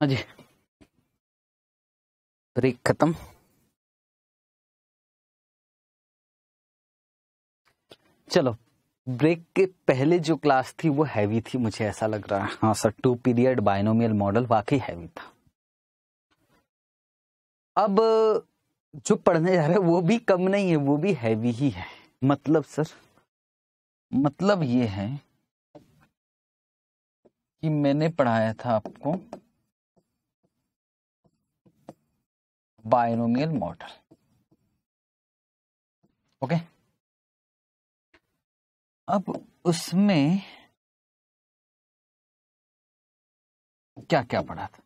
हाँ जी। ब्रेक खत्म। चलो, ब्रेक के पहले जो क्लास थी वो हैवी थी, मुझे ऐसा लग रहा है। हाँ sir two period binomial model वाकई हैवी था। अब जो पढ़ने जा रहे हैं, वो भी कम नहीं है, वो भी हैवी ही है। मतलब सर मतलब ये है कि मैंने पढ़ाया था आपको बायनोमियल मॉडल ओके अब उसमें क्या क्या पढ़ा था?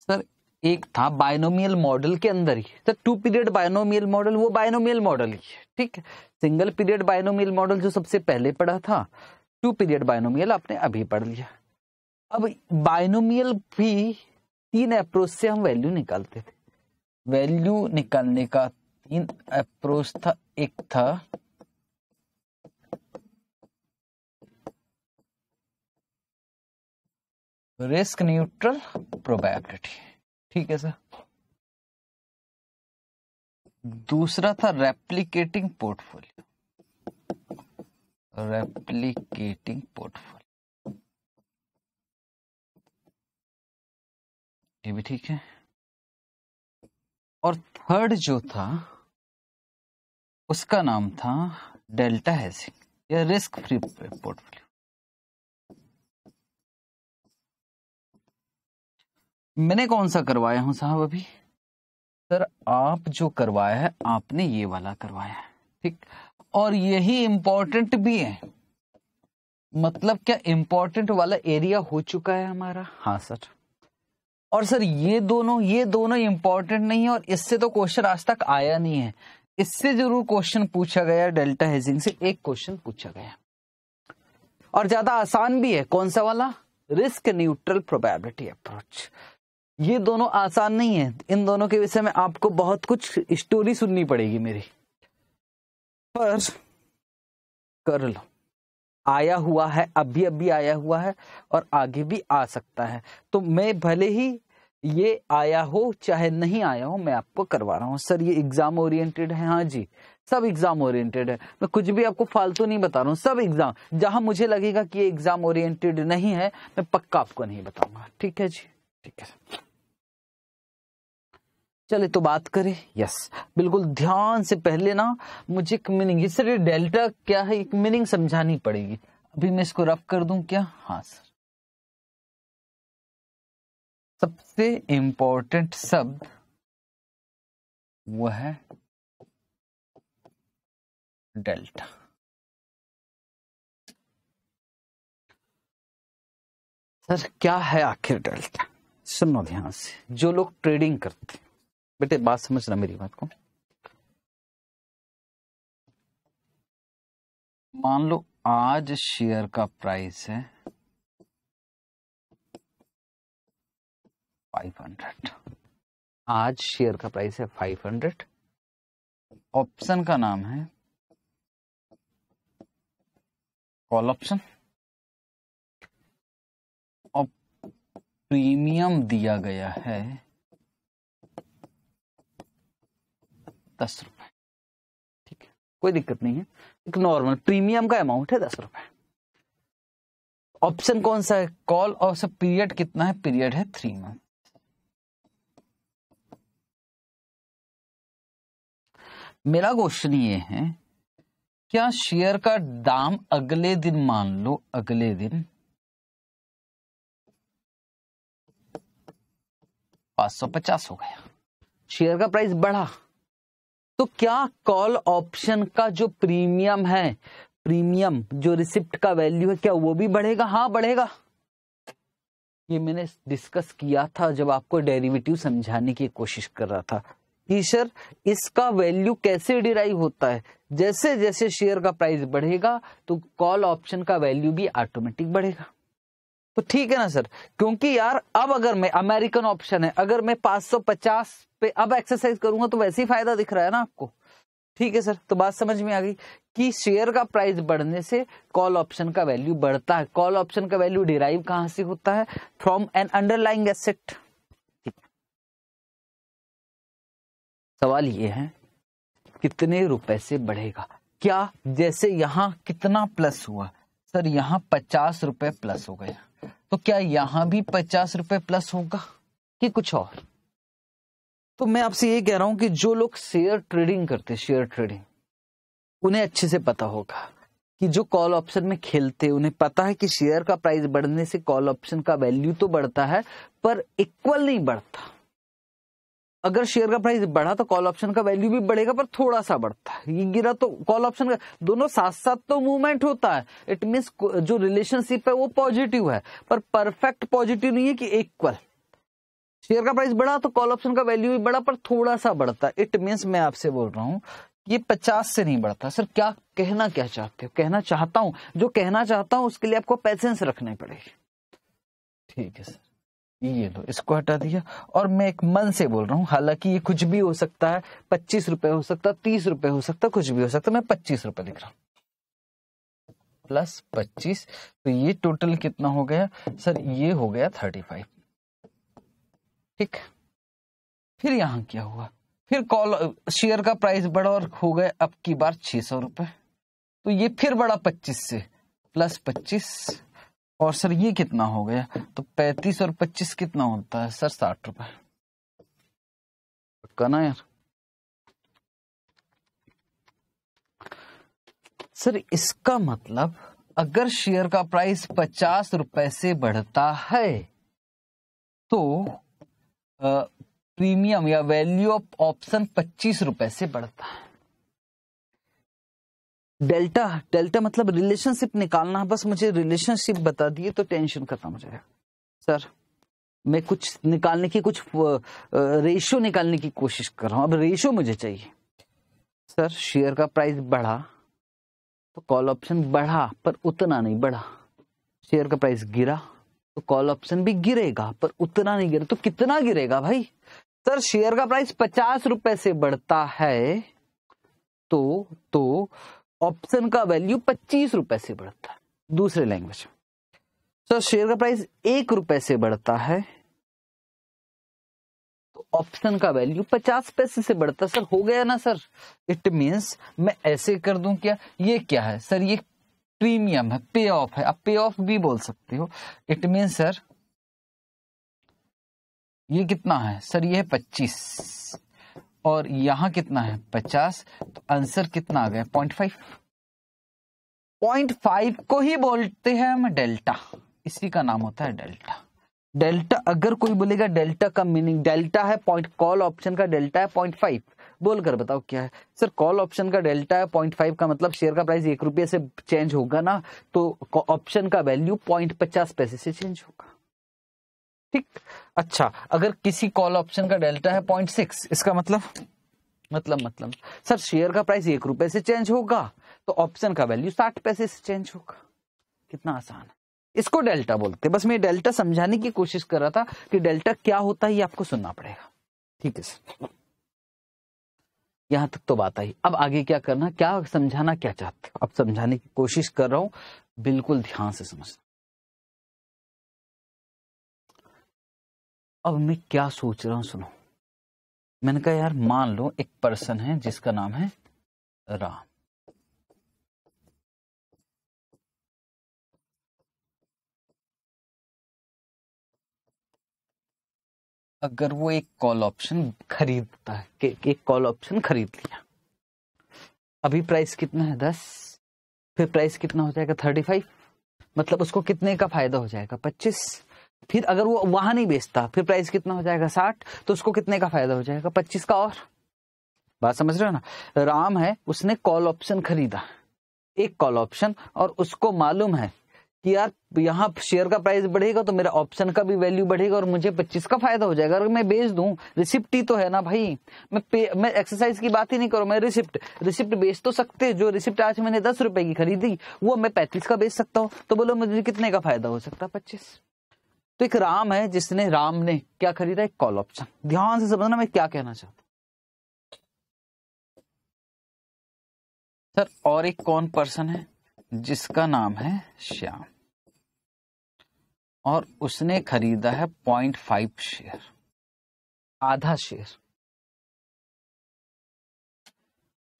सर, एक था बायनोमियल मॉडल के अंदर ही। Sir two period binomial model वो बायनोमियल मॉडल ही ठीक है? सिंगल पीरियड बायनोमियल मॉडल जो सबसे पहले पढ़ा था टू पीरियड बायनोमियल आपने अभी पढ़ लिया। अब बायनोमियल भी तीन अप्रोच से हम वैल्यू निकालते थे। वैल्यू निकालने का तीन अप्रोच था। एक था रिस्क न्यूट्रल प्रोबेबिलिटी ठीक है सर। दूसरा था रेप्लिकेटिंग पोर्टफोलियो रेप्लिकेटिंग पोर्टफोलियो ये भी ठीक है। और थर्ड जो था, उसका नाम था डेल्टा हेजिंग या रिस्क फ्री पोर्टफोलियो मैंने कौन सा करवाया हूँ साहब अभी? सर, आप जो करवाया है, आपने ये वाला करवाया है, ठीक? और यही इंपॉर्टेंट भी है। मतलब क्या इंपॉर्टेंट वाला एरिया हो चुका है हमारा? हाँ सर। और सर, ये दोनों ये दोनों इंपॉर्टेंट नहीं है और इससे तो क्वेश्चन आज तक आया नहीं है। इससे ज़रूर क्वेश्चन पूछा गया डेल्टा हेजिंग से, एक क्वेश्चन पूछा गया। और ज़्यादा आसान भी है, कौन सा वाला? रिस्क न्यूट्रल प्रोबेबिलिटी अप्रोच ये दोनों आसान नहीं है। इन दोनों के विषय में आपको बहुत कुछ स्टोरी सुननी पड़ेगी मेरी। पर कर लो। आया हुआ है अभी अभी आया हुआ है और आगे भी आ सकता है। तो मैं भले ही ये आया हो, चाहे नहीं आया हो, मैं आपको करवा रहा हूँ। सर, ये एग्ज़ाम ओरिएंटेड है हाँ जी। सब एग्ज़ाम ओरिएंटेड है। मैं कुछ भी आपको फालतू नहीं बता रहा हूँ, सब एग्ज़ाम जहाँ मुझे लगेगा कि ये एग्ज़ाम ओरिएंटेड नहीं है, मैं पक्का आपको नहीं बताऊँगा। ठीक है जी? ठीक है। चले तो बात करें। यस बिल्कुल ध्यान से पहले ना, मुझे एक मीनिंग सर डेल्टा क्या है? एक मीनिंग समझानी पड़ेगी। अभी मैं इसको रफ कर दूँ क्या? हाँ सर सबसे इंपॉर्टेंट शब्द वो है डेल्टा सर, क्या है आखिर डेल्टा सुनो ध्यान से। जो लोग ट्रेडिंग करते बेटे, बात समझना मेरी बात को? मान लो आज शेयर का प्राइस है फाइव हंड्रेड। आज शेयर का प्राइस है फाइव हंड्रेड। ऑप्शन का नाम है कॉल ऑप्शन। और प्रीमियम दिया गया है दस रुपए। ठीक है, कोई दिक्कत नहीं है। एक नॉर्मल प्रीमियम का अमाउंट है दस रुपए। ऑप्शन कौन सा है? कॉल, और सब पीरियड कितना है? पीरियड है थ्री मंथ मेरा क्वेश्चन ये है क्या शेयर का दाम अगले दिन मान लो, अगले दिन? पाँच सौ पचास हो गया। शेयर का प्राइस बढ़ा। तो क्या कॉल ऑप्शन का जो प्रीमियम है प्रीमियम जो रिसिप्ट का वैल्यू है, क्या वो भी बढ़ेगा? हाँ बढ़ेगा। ये मैंने डिस्कस किया था जब आपको डेरिवेटिव समझाने की कोशिश कर रहा था। कि सर इसका वैल्यू कैसे डिराइव होता है? जैसे जैसे शेयर का प्राइस बढ़ेगा तो कॉल ऑप्शन का वैल्यू भी ऑटोमेटिक बढ़ेगा। तो ठीक है ना सर क्योंकि यार, अब अगर मैं अमेरिकन ऑप्शन है, अगर मैं 550 पे अब एक्सरसाइज करूँगा तो वैसे ही फ़ायदा दिख रहा है ना आपको? ठीक है सर तो बात समझ में आ गई कि शेयर का प्राइस बढ़ने से कॉल ऑप्शन का वैल्यू बढ़ता है। कॉल ऑप्शन का वैल्यू डिराइव कहाँ से होता है? फ्रॉम एन अंडरलाइंग एसेट सवाल ये है, कितने रुपए से बढ़ेगा? क्या जैसे यहाँ कितना प्लस हुआ? सर, यहाँ पचास रुपए प्लस हो गया। तो क्या यहाँ भी पचास रुपए प्लस होगा कि कुछ और? तो मैं आपसे ये कह रहा हूँ कि जो लोग शेयर ट्रेडिंग करते शेयर ट्रेडिंग उन्हें अच्छे से पता होगा कि जो कॉल ऑप्शन में खेलते, उन्हें पता है कि शेयर का प्राइस बढ़ने से कॉल ऑप्शन का वैल्यू तो बढ़ता है, पर इक्वल नहीं बढ़ता। अगर शेयर का प्राइस बढ़ा तो कॉल ऑप्शन का वैल्यू भी बढ़ेगा, पर थोड़ा सा बढ़ता है। ये गिरा तो कॉल ऑप्शन का, दोनों साथ साथ तो मूवमेंट होता है। इट मीन जो रिलेशनशिप है वो पॉजिटिव है, पर परफेक्ट पॉजिटिव नहीं है कि इक्वल शेयर का प्राइस बढ़ा तो कॉल ऑप्शन का वैल्यू भी बढ़ा, पर थोड़ा सा बढ़ता है। इट मीन्स मैं आपसे बोल रहा हूँ, ये पचास से नहीं बढ़ता। सर, क्या कहना क्या चाहते हो? कहना चाहता हूँ, जो कहना चाहता हूँ, उसके लिए आपको पैसेंस रखने पड़ेगी। ठीक है, सर। ये लो, इसको हटा दिया। और मैं एक मन से बोल रहा हूँ, हालाँकि ये कुछ भी हो सकता है, पच्चीस रुपए हो सकता है तीस रुपए हो सकता है कुछ भी हो सकता है मैं पच्चीस रुपए लिख रहा हूँ। प्लस पच्चीस तो ये टोटल कितना हो गया? सर, ये हो गया थर्टी फाइव। ठीक? फिर यहाँ क्या हुआ? फिर कॉल, शेयर का प्राइस बढ़ा और हो गए अब की बार छह सौ रुपए। तो ये फिर बढ़ा पच्चीस से, प्लस पच्चीस। और सर ये कितना हो गया? तो पैंतीस और पच्चीस कितना होता है? सर, साठ रुपए। पक्का ना यार? सर, इसका मतलब अगर शेयर का प्राइस पचास रुपए से बढ़ता है तो प्रीमियम या वैल्यू ऑफ़ ऑप्शन पच्चीस रुपए से बढ़ता है। डेल्टा डेल्टा मतलब रिलेशनशिप निकालना है, बस मुझे रिलेशनशिप बता दिए तो टेंशन खत्म हो जाएगा। सर मैं कुछ निकालने की, कुछ रेशियो निकालने की कोशिश कर रहा हूँ। अब रेशियो मुझे चाहिए। सर शेयर का प्राइस बढ़ा तो कॉल ऑप्शन बढ़ा, पर उतना नहीं बढ़ा। शेयर का प्राइस गिरा तो कॉल ऑप्शन भी गिरेगा, पर उतना नहीं गिरा तो कितना गिरेगा भाई? सर शेयर का प्राइस पचास रुपए से बढ़ता है तो तो ऑप्शन का वैल्यू पच्चीस रुपए से बढ़ता है, दूसरे लैंग्वेज सर शेयर का प्राइस एक रुपए से बढ़ता है तो ऑप्शन का वैल्यू पचास पैसे से बढ़ता सर, हो गया ना, सर? इट मीन्स मैं ऐसे कर दूँ क्या? ये क्या है? सर, ये प्रीमियम है पे ऑफ़ है। आप पे ऑफ़ भी बोल सकते हो। इट मीन्स सर, ये कितना है? सर, ये है पच्चीस। और यहाँ कितना है? पचास। तो आंसर कितना आ गया? पॉइंट फाइव पॉइंट फाइव को ही बोलते हैं हम डेल्टा। इसी का नाम होता है डेल्टा। डेल्टा, अगर कोई बोलेगा डेल्टा का मीनिंग डेल्टा है पॉइंट कॉल ऑप्शन का डेल्टा है पॉइंट फाइव बोलकर बताओ क्या है? सर कॉल ऑप्शन का डेल्टा है पॉइंट फाइव का मतलब शेयर का प्राइस एक रुपये से चेंज होगा ना? तो ऑप्शन का वैल्यू पॉइंट पचास पैसे से चेंज होगा। ठीक। अच्छा अगर किसी कॉल ऑप्शन का डेल्टा है पॉइंट सिक्स इसका मतलब? मतलब मतलब। सर शेयर का प्राइस एक रुपए से चेंज होगा तो ऑप्शन का वैल्यू साठ पैसे से चेंज होगा। कितना आसान है। इसको डेल्टा बोलते बस मैं डेल्टा समझाने की कोशिश कर रहा था कि डेल्टा क्या होता है, ये आपको सुनना पड़ेगा। ठीक है, सर। यहाँ तक तो बात आई। अब आगे क्या करना, क्या समझाना, क्या चाहते हो? अब समझाने की कोशिश कर रहा हूँ। बिल्कुल ध्यान से समझना। अब मैं क्या सोच रहा हूँ, सुनो। मैंने कहा, यार, मान लो, एक पर्सन है, जिसका नाम है राम। अगर वो एक कॉल ऑप्शन खरीदता है, कि एक कॉल ऑप्शन खरीद लिया। अभी प्राइस कितना है? दस। फिर प्राइस कितना हो जाएगा? थर्टी फाइव मतलब उसको कितने का फ़ायदा हो जाएगा? पच्चीस। फिर अगर वो वहाँ नहीं बेचता, फिर प्राइस कितना हो जाएगा? साठ? तो उसको कितने का फ़ायदा हो जाएगा? पच्चीस का और। बात समझ रहे हो ना? राम है, उसने कॉल ऑप्शन खरीदा। एक कॉल ऑप्शन और उसको मालूम है कि यार, यहाँ शेयर का प्राइस बढ़ेगा तो मेरा ऑप्शन का भी वैल्यू बढ़ेगा और मुझे पच्चीस का फ़ायदा हो जाएगा। अगर मैं बेच दूँ रिसिप्ट ही तो है ना भाई। मैं पे मैं एक्सरसाइज की बात ही नहीं करूँ, मैं रिसिप्ट रिसिप्ट बेच तो सकते, जो रिसिप्ट आज मैंने दस रुपए की खरीदी, वो मैं पैंतीस का बेच सकता हूँ। तो बोलो, मुझे कितने का फ़ायदा हो सकता? है पच्चीस। तो एक राम है जिसने राम ने क्या खरीदा? एक कॉल ऑप्शन ध्यान से समझना मैं क्या कहना चाहता सर, और एक कौन पर्सन है जिसका नाम है श्याम? और उसने खरीदा है पॉइंट फाइव शेयर आधा शेयर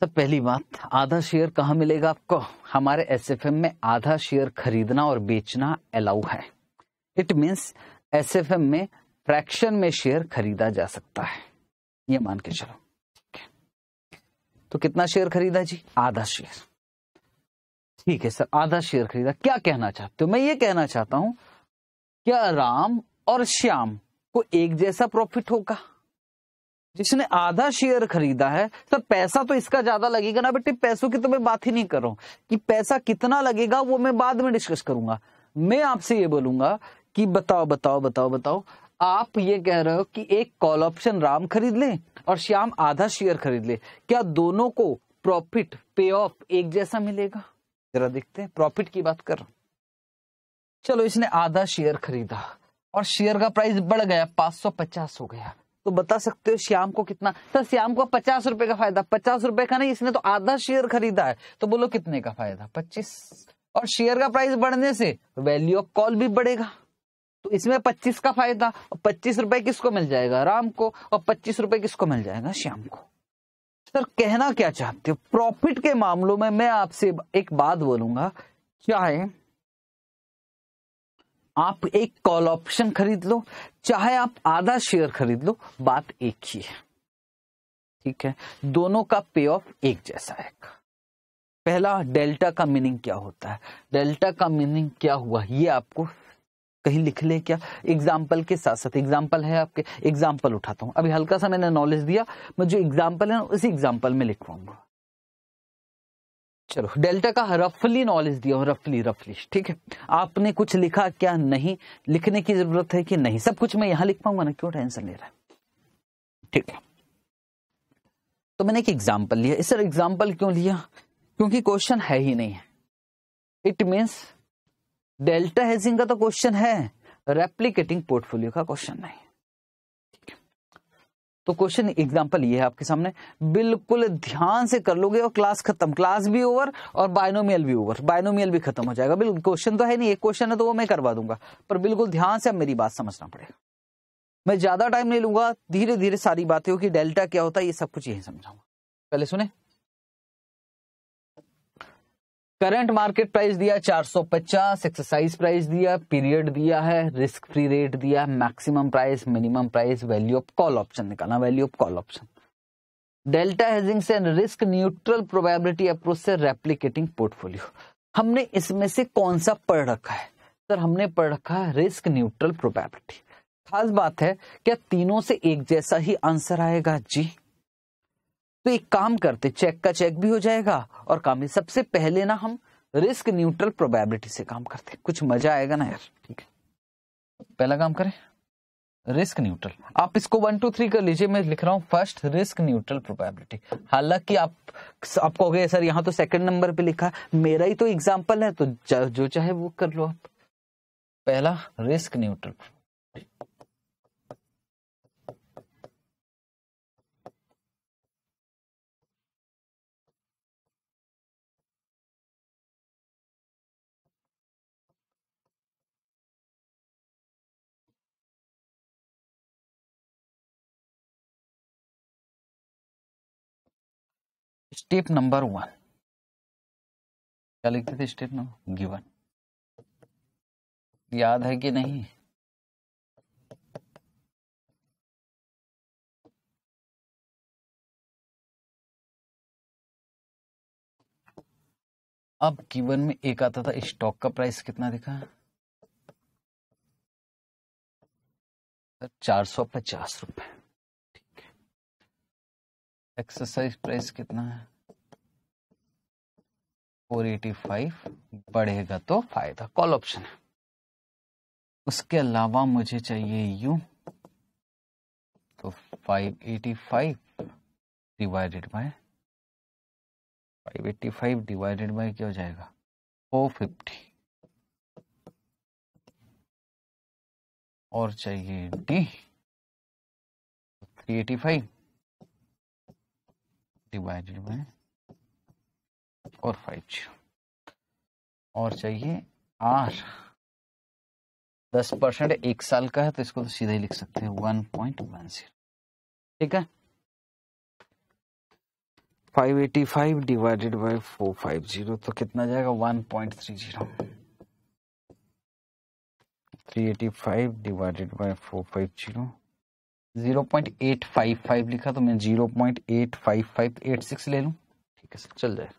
तो पहली बात, आधा शेयर कहाँ मिलेगा आपको? हमारे एसएफएम में आधा शेयर खरीदना और बेचना अलाउ है। इट मीन्स एसएफएम में फ्रैक्शन में शेयर खरीदा जा सकता है। ये मान के चलो। तो कितना शेयर खरीदा जी? आधा शेयर ठीक है सर, आधा शेयर खरीदा। क्या कहना चाहते हो? मैं ये कहना चाहता हूँ, क्या राम और श्याम को एक जैसा प्रॉफिट होगा? जिसने आधा शेयर खरीदा है, सर पैसा तो इसका ज़्यादा लगेगा ना, बेटे, पैसों की तो मैं बात ही नहीं कर रहा हूँ। कि पैसा कितना लगेगा, वो मैं बाद में डिस्कस करूँगा। मैं आपसे ये बोलूँगा कि बताओ बताओ बताओ बताओ, आप ये कह रहे हो कि एक कॉल ऑप्शन राम खरीद ले और श्याम आधा शेयर खरीद ले। क्या दोनों को प्रॉफिट पे ऑफ़ एक जैसा मिलेगा? जरा देखते हैं प्रॉफिट की बात कर चलो, इसने आधा शेयर खरीदा और शेयर का प्राइस बढ़ गया 550 हो गया। तो बता सकते हो श्याम को कितना? सर श्याम को पचास रुपए का फ़ायदा। पचास रुपए का नहीं, इसने तो आधा शेयर खरीदा है। तो बोलो कितने का फ़ायदा? पच्चीस। और शेयर का प्राइस बढ़ने से वैल्यू ऑफ़ कॉल भी बढ़ेगा। तो इसमें पच्चीस का फ़ायदा और पच्चीस रुपए किसको मिल जाएगा? राम को। और पच्चीस रुपए किसको मिल जाएगा? श्याम को। सर, कहना क्या चाहते हो? प्रॉफिट के मामलों में मैं आपसे एक बात बोलूँगा। चाहे आप एक कॉल ऑप्शन खरीद लो, चाहे आप आधा शेयर खरीद लो, बात एक ही है। ठीक है? दोनों का पे ऑफ़ एक जैसा है। पहला, डेल्टा का मीनिंग क्या होता है? डेल्टा का मीनिंग क्या हुआ? ये आपको कहीं लिख ले क्या? एग्ज़ाम्पल के साथ साथ एग्ज़ाम्पल है आपके। एग्ज़ाम्पल उठाता हूँ। अभी हल्का सा मैंने नॉलेज दिया। मैं जो एग्ज़ाम्पल है उसी एग्ज़ाम्पल में लिखवाऊँगा। चलो डेल्टा का रफली नॉलेज दिया रफली रफली ठीक है? आपने कुछ लिखा क्या नहीं? लिखने की ज़रूरत है कि नहीं? सब कुछ मैं यहाँ लिख पाऊँगा ना? क्यों टेंशन ले रहा है? ठीक है। तो मैंने एक एग्ज़ाम्पल लिया। इस एग्ज़ाम्पल क्यों लिया? क्योंकि क्वेश्चन है ही नहीं। है इट मीन्स डेल्टा हेजिंग का तो क्वेश्चन है रेप्लीकेटिंग पोर्टफोलियो का क्वेश्चन नहीं। तो क्वेश्चन एग्जांपल ये है आपके सामने। बिल्कुल ध्यान से कर लोगे और क्लास खत्म। क्लास भी ओवर और बायनोमियल भी ओवर बायनोमियल भी खत्म हो जाएगा। बिल्कुल क्वेश्चन तो है नहीं। एक क्वेश्चन है तो वो मैं करवा दूँगा। पर बिल्कुल ध्यान से अब मेरी बात समझना पड़ेगा। मैं ज़्यादा टाइम नहीं लूँगा। धीरे धीरे सारी बातें हो कि डेल्टा क्या होता है, ये सब कुछ यही समझाऊँगा। पहले सुने। करंट मार्केट प्राइस दिया 450 एक्सरसाइज प्राइस दिया, पीरियड दिया है, रिस्क फ्री रेट दिया maximum price, minimum price, value of call option, निकालना value of call option. Delta hedging से रिस्क न्यूट्रल प्रोबेबिलिटी अप्रोच से रेप्लीकेटिंग पोर्टफोलियो। हमने इसमें से कौन सा पढ़ रखा है? सर, हमने पढ़ रखा है रिस्क न्यूट्रल प्रोबेबिलिटी। खास बात है, क्या तीनों से एक जैसा ही आंसर आएगा? जी। तो एक काम करते चेक का चेक भी हो जाएगा और काम सबसे पहले ना हम रिस्क न्यूट्रल प्रोबेबिलिटी से काम करते कुछ मज़ा आएगा ना यार, ठीक है? पहला काम करें रिस्क न्यूट्रल आप इसको वन टू थ्री कर लीजिए, मैं लिख रहा हूँ फ़र्स्ट रिस्क न्यूट्रल प्रोबेबिलिटी हालाँकि आप आपको गए सर, यहाँ तो सेकंड नंबर पे लिखा मेरा ही तो एग्जांपल है तो जो चाहे वो कर लो आप। पहला risk neutral step number one. क्या लिखते थे स्टेप नंबर गिवन। याद है कि नहीं? अब गिवन में एक आता था, स्टॉक का प्राइस कितना दिखा? चार सौ पचास रुपए। ठीक है। एक्सरसाइज प्राइस कितना है? 485 बढ़ेगा तो फ़ायदा, कॉल ऑप्शन है। उसके अलावा मुझे चाहिए यू तो 585 डिवाइडेड बाय 585 डिवाइडेड बाय क्या हो जाएगा? 450 और चाहिए डी 385 डिवाइडेड बाय और फाइव ज़ीरो और चाहिए आर दस परसेंट एक साल का है तो इसको तो सीधे ही लिख सकते हैं वन पॉइंट वन ज़ीरो ठीक है? Five eighty five divided by four five zero तो कितना जाएगा? One point three zero three eighty five divided by four five zero zero point eight five five लिखा तो मैं zero point eight five five eight six ले लूँ। ठीक है सर चल जाए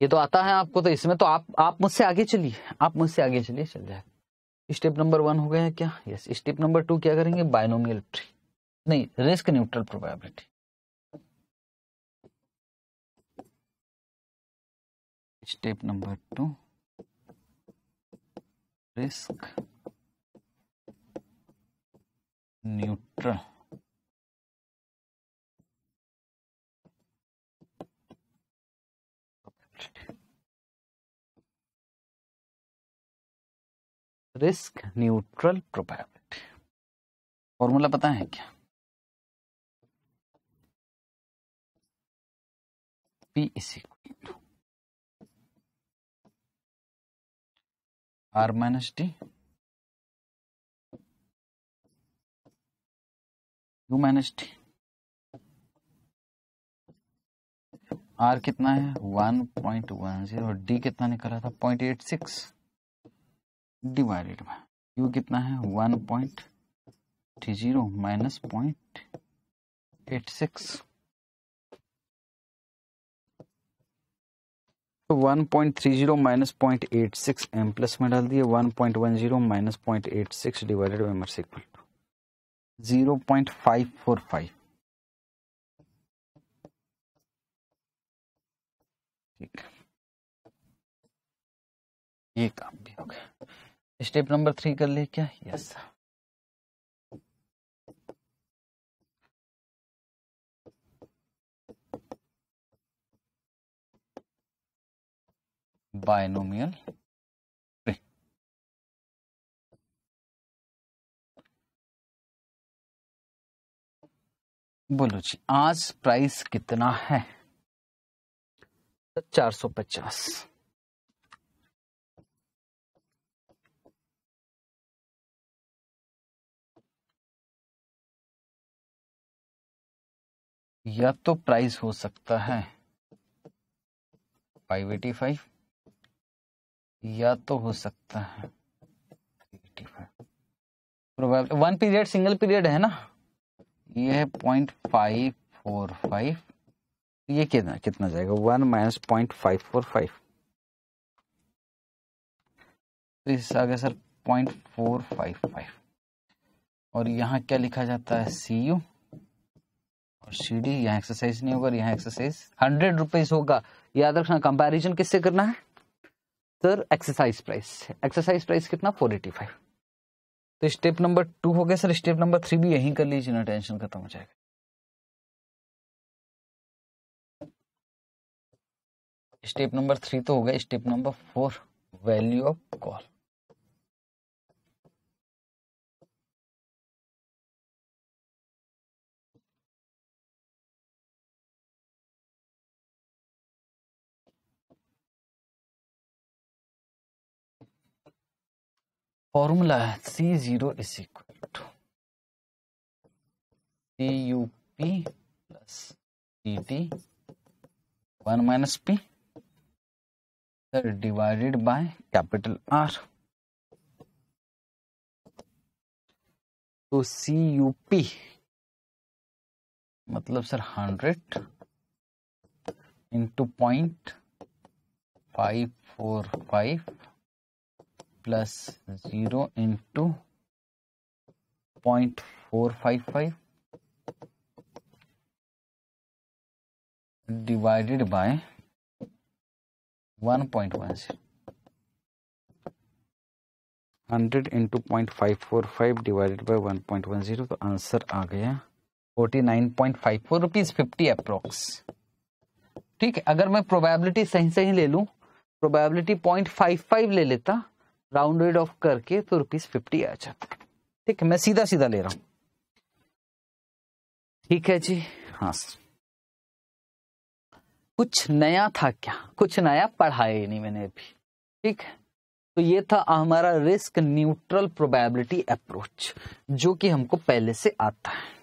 ये तो आता है आपको तो इसमें तो आप आप मुझसे आगे चलिए। आप मुझसे आगे चलिए, चल जाए। स्टेप नंबर वन हो गया है क्या? यस स्टेप नंबर टू क्या करेंगे? बायनोमियल ट्री नहीं risk neutral probability step number two risk neutral risk neutral probability formula पता है क्या? P R minus D U minus D R कितना है? One point one zero D कितना निकला था? Point eight six divided by U कितना है? One point three zero minus point eight six तो one point three zero minus point eight six M plus में डाल दिए। One point one zero minus point eight six divided by MERS equal to zero point five four five ठीक ये काम भी हो गया। स्टेप नंबर थ्री कर ले क्या? यस बायनोमियल बोलो जी आज प्राइस कितना है? चार सौ पचास। या तो प्राइस हो सकता है 585 या तो हो सकता है 385 वन पीरियड सिंगल पीरियड है ना? ये है पॉइंट फाइव फोर फाइव ये कितना कितना जाएगा? One minus point five four five तो इस आ sir point four five five और यहाँ क्या लिखा जाता है? सी यू और सी डी यहाँ एक्सरसाइज नहीं होगा, यहाँ एक्सरसाइज हंड्रेड रुपीज़ होगा। याद रखना कंपैरिजन किससे करना है? Sir exercise price exercise price कितना? फोर एटी फाइव तो स्टेप नंबर टू हो गया सर स्टेप नंबर थ्री भी यही कर लीजिए ना टेंशन खत्म हो जाएगा। स्टेप नंबर थ्री तो हो गया। Step number four value of call formula है C zero is equal to C U P plus C D one minus P sir divided by capital R तो सी यू पी मतलब sir hundred into point five four five plus zero into point four five five divided by one point one zero hundred into point five four five divided by one point one zero तो answer आ गया forty nine point five four rupees fifty approx ठीक है, अगर मैं probability सही सही ले लूँ प्रोबेबिलिटी पॉइंट फाइव फाइव ले लेता राउंडेड ऑफ़ करके तो रुपीज़ फिफ्टी आ जाता ठीक है, मैं सीधा सीधा ले रहा हूँ। ठीक है जी? हाँ सर कुछ नया था क्या? कुछ नया पढ़ाया ही नहीं मैंने अभी। ठीक है? तो ये था हमारा रिस्क न्यूट्रल प्रोबेबिलिटी अप्रोच जो कि हमको पहले से आता है।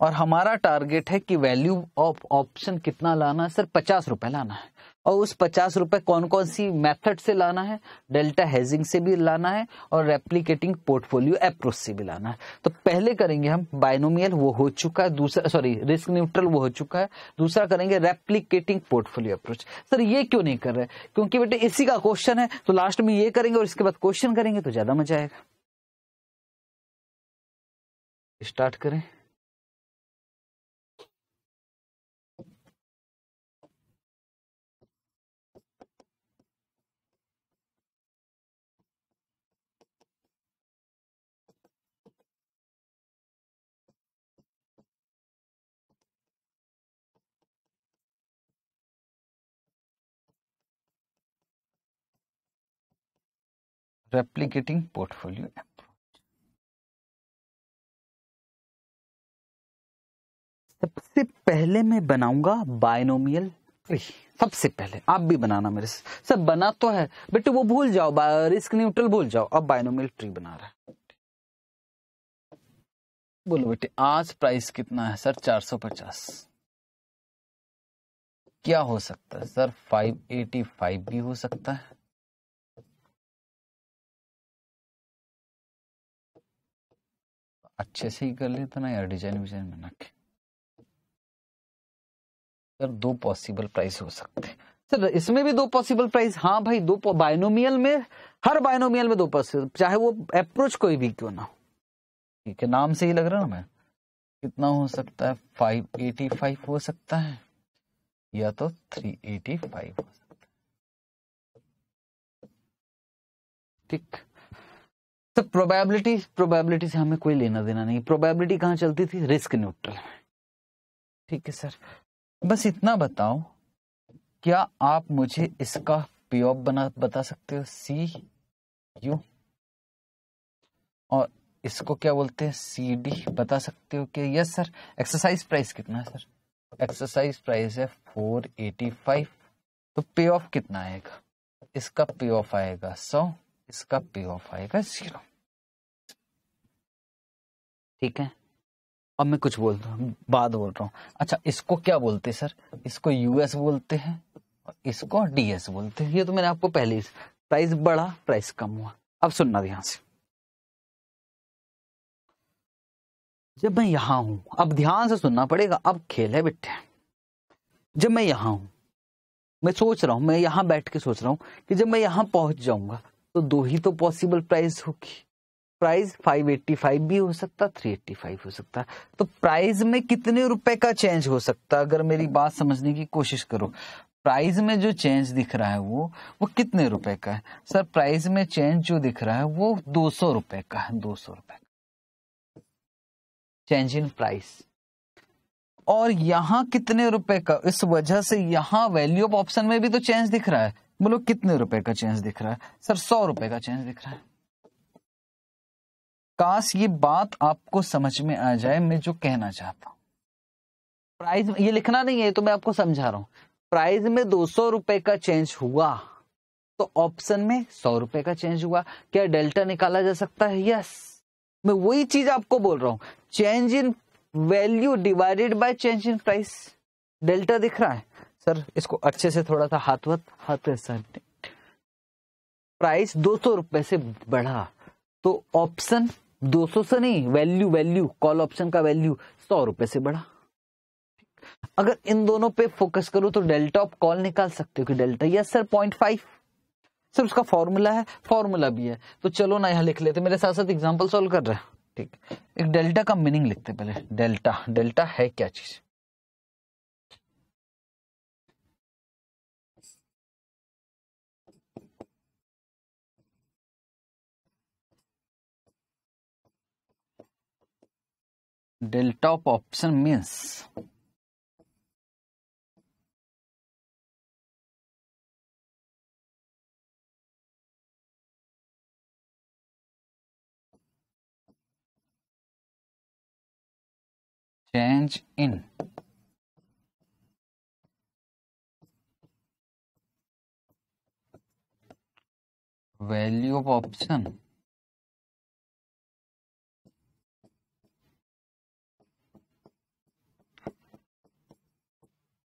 और हमारा टारगेट है कि वैल्यू ऑफ़ ऑप्शन कितना लाना है? सर पचास रुपए लाना है। और उस पचास रुपए कौन कौन सी मेथड से लाना है? डेल्टा हेजिंग से भी लाना है और रेप्लीकेटिंग पोर्टफोलियो अप्रोच से भी लाना है। तो पहले करेंगे हम बाइनोमियल वो हो चुका है। दूसरा सॉरी रिस्क न्यूट्रल वो हो चुका है। दूसरा करेंगे रेप्लीकेटिंग पोर्टफोलियो अप्रोच सर, ये क्यों नहीं कर रहे? क्योंकि बेटे, इसी का क्वेश्चन है। तो लास्ट में ये करेंगे और इसके बाद क्वेश्चन करेंगे तो ज़्यादा मज़ा आएगा। स्टार्ट करें। Replicating portfolio approach. सबसे पहले मैं बनाऊँगा बायनोमियल ट्री। सबसे पहले, आप भी बनाना मेरे से। सब बना तो है, बेटे वो भूल जाओ रिस्क न्यूट्रल भूल जाओ। अब बायनोमियल ट्री बना रहा है। बोलो बेटे, आज प्राइस कितना है? सर 450 क्या हो सकता है? सर 585 भी हो सकता है। अच्छे से ही कर लेता ना यार, डिज़ाइन विजाइन बना के। सर दो पॉसिबल प्राइस हो सकते सर इसमें भी दो पॉसिबल प्राइस हाँ भाई, दो बायनोमियल में, हर बायनोमियल में दो पॉसिबल चाहे वो अप्रोच कोई भी क्यों ना हो। ठीक है, नाम से ही लग रहा ना मैं। कितना हो सकता है? फाइव एटी फाइव हो सकता है। या तो थ्री एटी फाइव हो सकता है। ठीक। तो प्रोबेबिलिटी प्रोबेबिलिटी से हमें कोई लेना देना नहीं। प्रोबेबिलिटी कहाँ चलती थी? रिस्क न्यूट्रल में ठीक है सर बस इतना बताओ, क्या आप मुझे इसका पे ऑफ़ बना, बता सकते हो? सी यू और इसको क्या बोलते हैं? सी डी बता सकते हो कि यस सर एक्सरसाइज प्राइस कितना है सर एक्सरसाइज प्राइस है फोर एटी फाइव तो पे ऑफ़ कितना आएगा? इसका पे ऑफ़ आएगा सौ। इसका पे ऑफ़ आएगा ज़ीरो। ठीक है? अब मैं कुछ बोल रहा हूँ बात बोल रहा हूँ। अच्छा इसको क्या बोलते सर? इसको यूएस बोलते हैं और इसको डीएस बोलते हैं। ये तो मैंने आपको पहले प्राइस बढ़ा प्राइस कम हुआ। अब सुनना ध्यान से। जब मैं यहाँ हूँ, अब ध्यान से सुनना पड़ेगा, अब खेल है बेटे जब मैं यहाँ हूँ, मैं सोच रहा हूँ, मैं यहाँ बैठ के सोच रहा हूँ कि जब मैं यहाँ पहुँच जाऊँगा तो दो ही तो पॉसिबल प्राइस होगी। प्राइस 585 भी हो सकता 385 हो सकता। तो प्राइस में कितने रुपए का चेंज हो सकता? अगर मेरी बात समझने की कोशिश करो प्राइस में जो चेंज दिख रहा है वो वो कितने रुपए का है? सर प्राइस में चेंज जो दिख रहा है वो दो सौ रुपए का है, दो सौ रुपए का। चेंज इन प्राइस और यहाँ कितने रुपए का? इस वजह से यहाँ वैल्यू ऑफ़ ऑप्शन में भी तो चेंज दिख रहा है। बोलो, कितने रुपए का चेंज दिख रहा है? सर, सौ रुपए का चेंज दिख रहा है। काश ये बात आपको समझ में आ जाए, मैं जो कहना चाहता हूँ। प्राइस ये लिखना नहीं है तो मैं आपको समझा रहा हूँ। प्राइस में दो सौ रुपए का चेंज हुआ तो ऑप्शन में सौ रुपए का चेंज हुआ। क्या डेल्टा निकाला जा सकता है? यस। मैं वही चीज़ आपको बोल रहा हूँ। Change in value divided by change in price. Delta दिख रहा है। सर, इसको अच्छे से थोड़ा सा हाथवत हाथ सर। प्राइस दो सौ रुपए से बढ़ा। तो ऑप्शन 200 से नहीं वैल्यू वैल्यू कॉल ऑप्शन का वैल्यू सौ रुपए से बढ़ा। अगर इन दोनों पे फोकस करो तो डेल्टा ऑफ़ कॉल निकाल सकते हो कि delta yes sir point five sir, उसका फॉर्मूला है फॉर्मूला भी है। तो चलो ना, यहाँ लिख लेते मेरे साथ साथ एग्ज़ाम्पल सोल्व कर रहे हैं। ठीक। एक डेल्टा का मीनिंग लिखते पहले। डेल्टा डेल्टा है क्या चीज़? delta of option means? Change in. Value of option.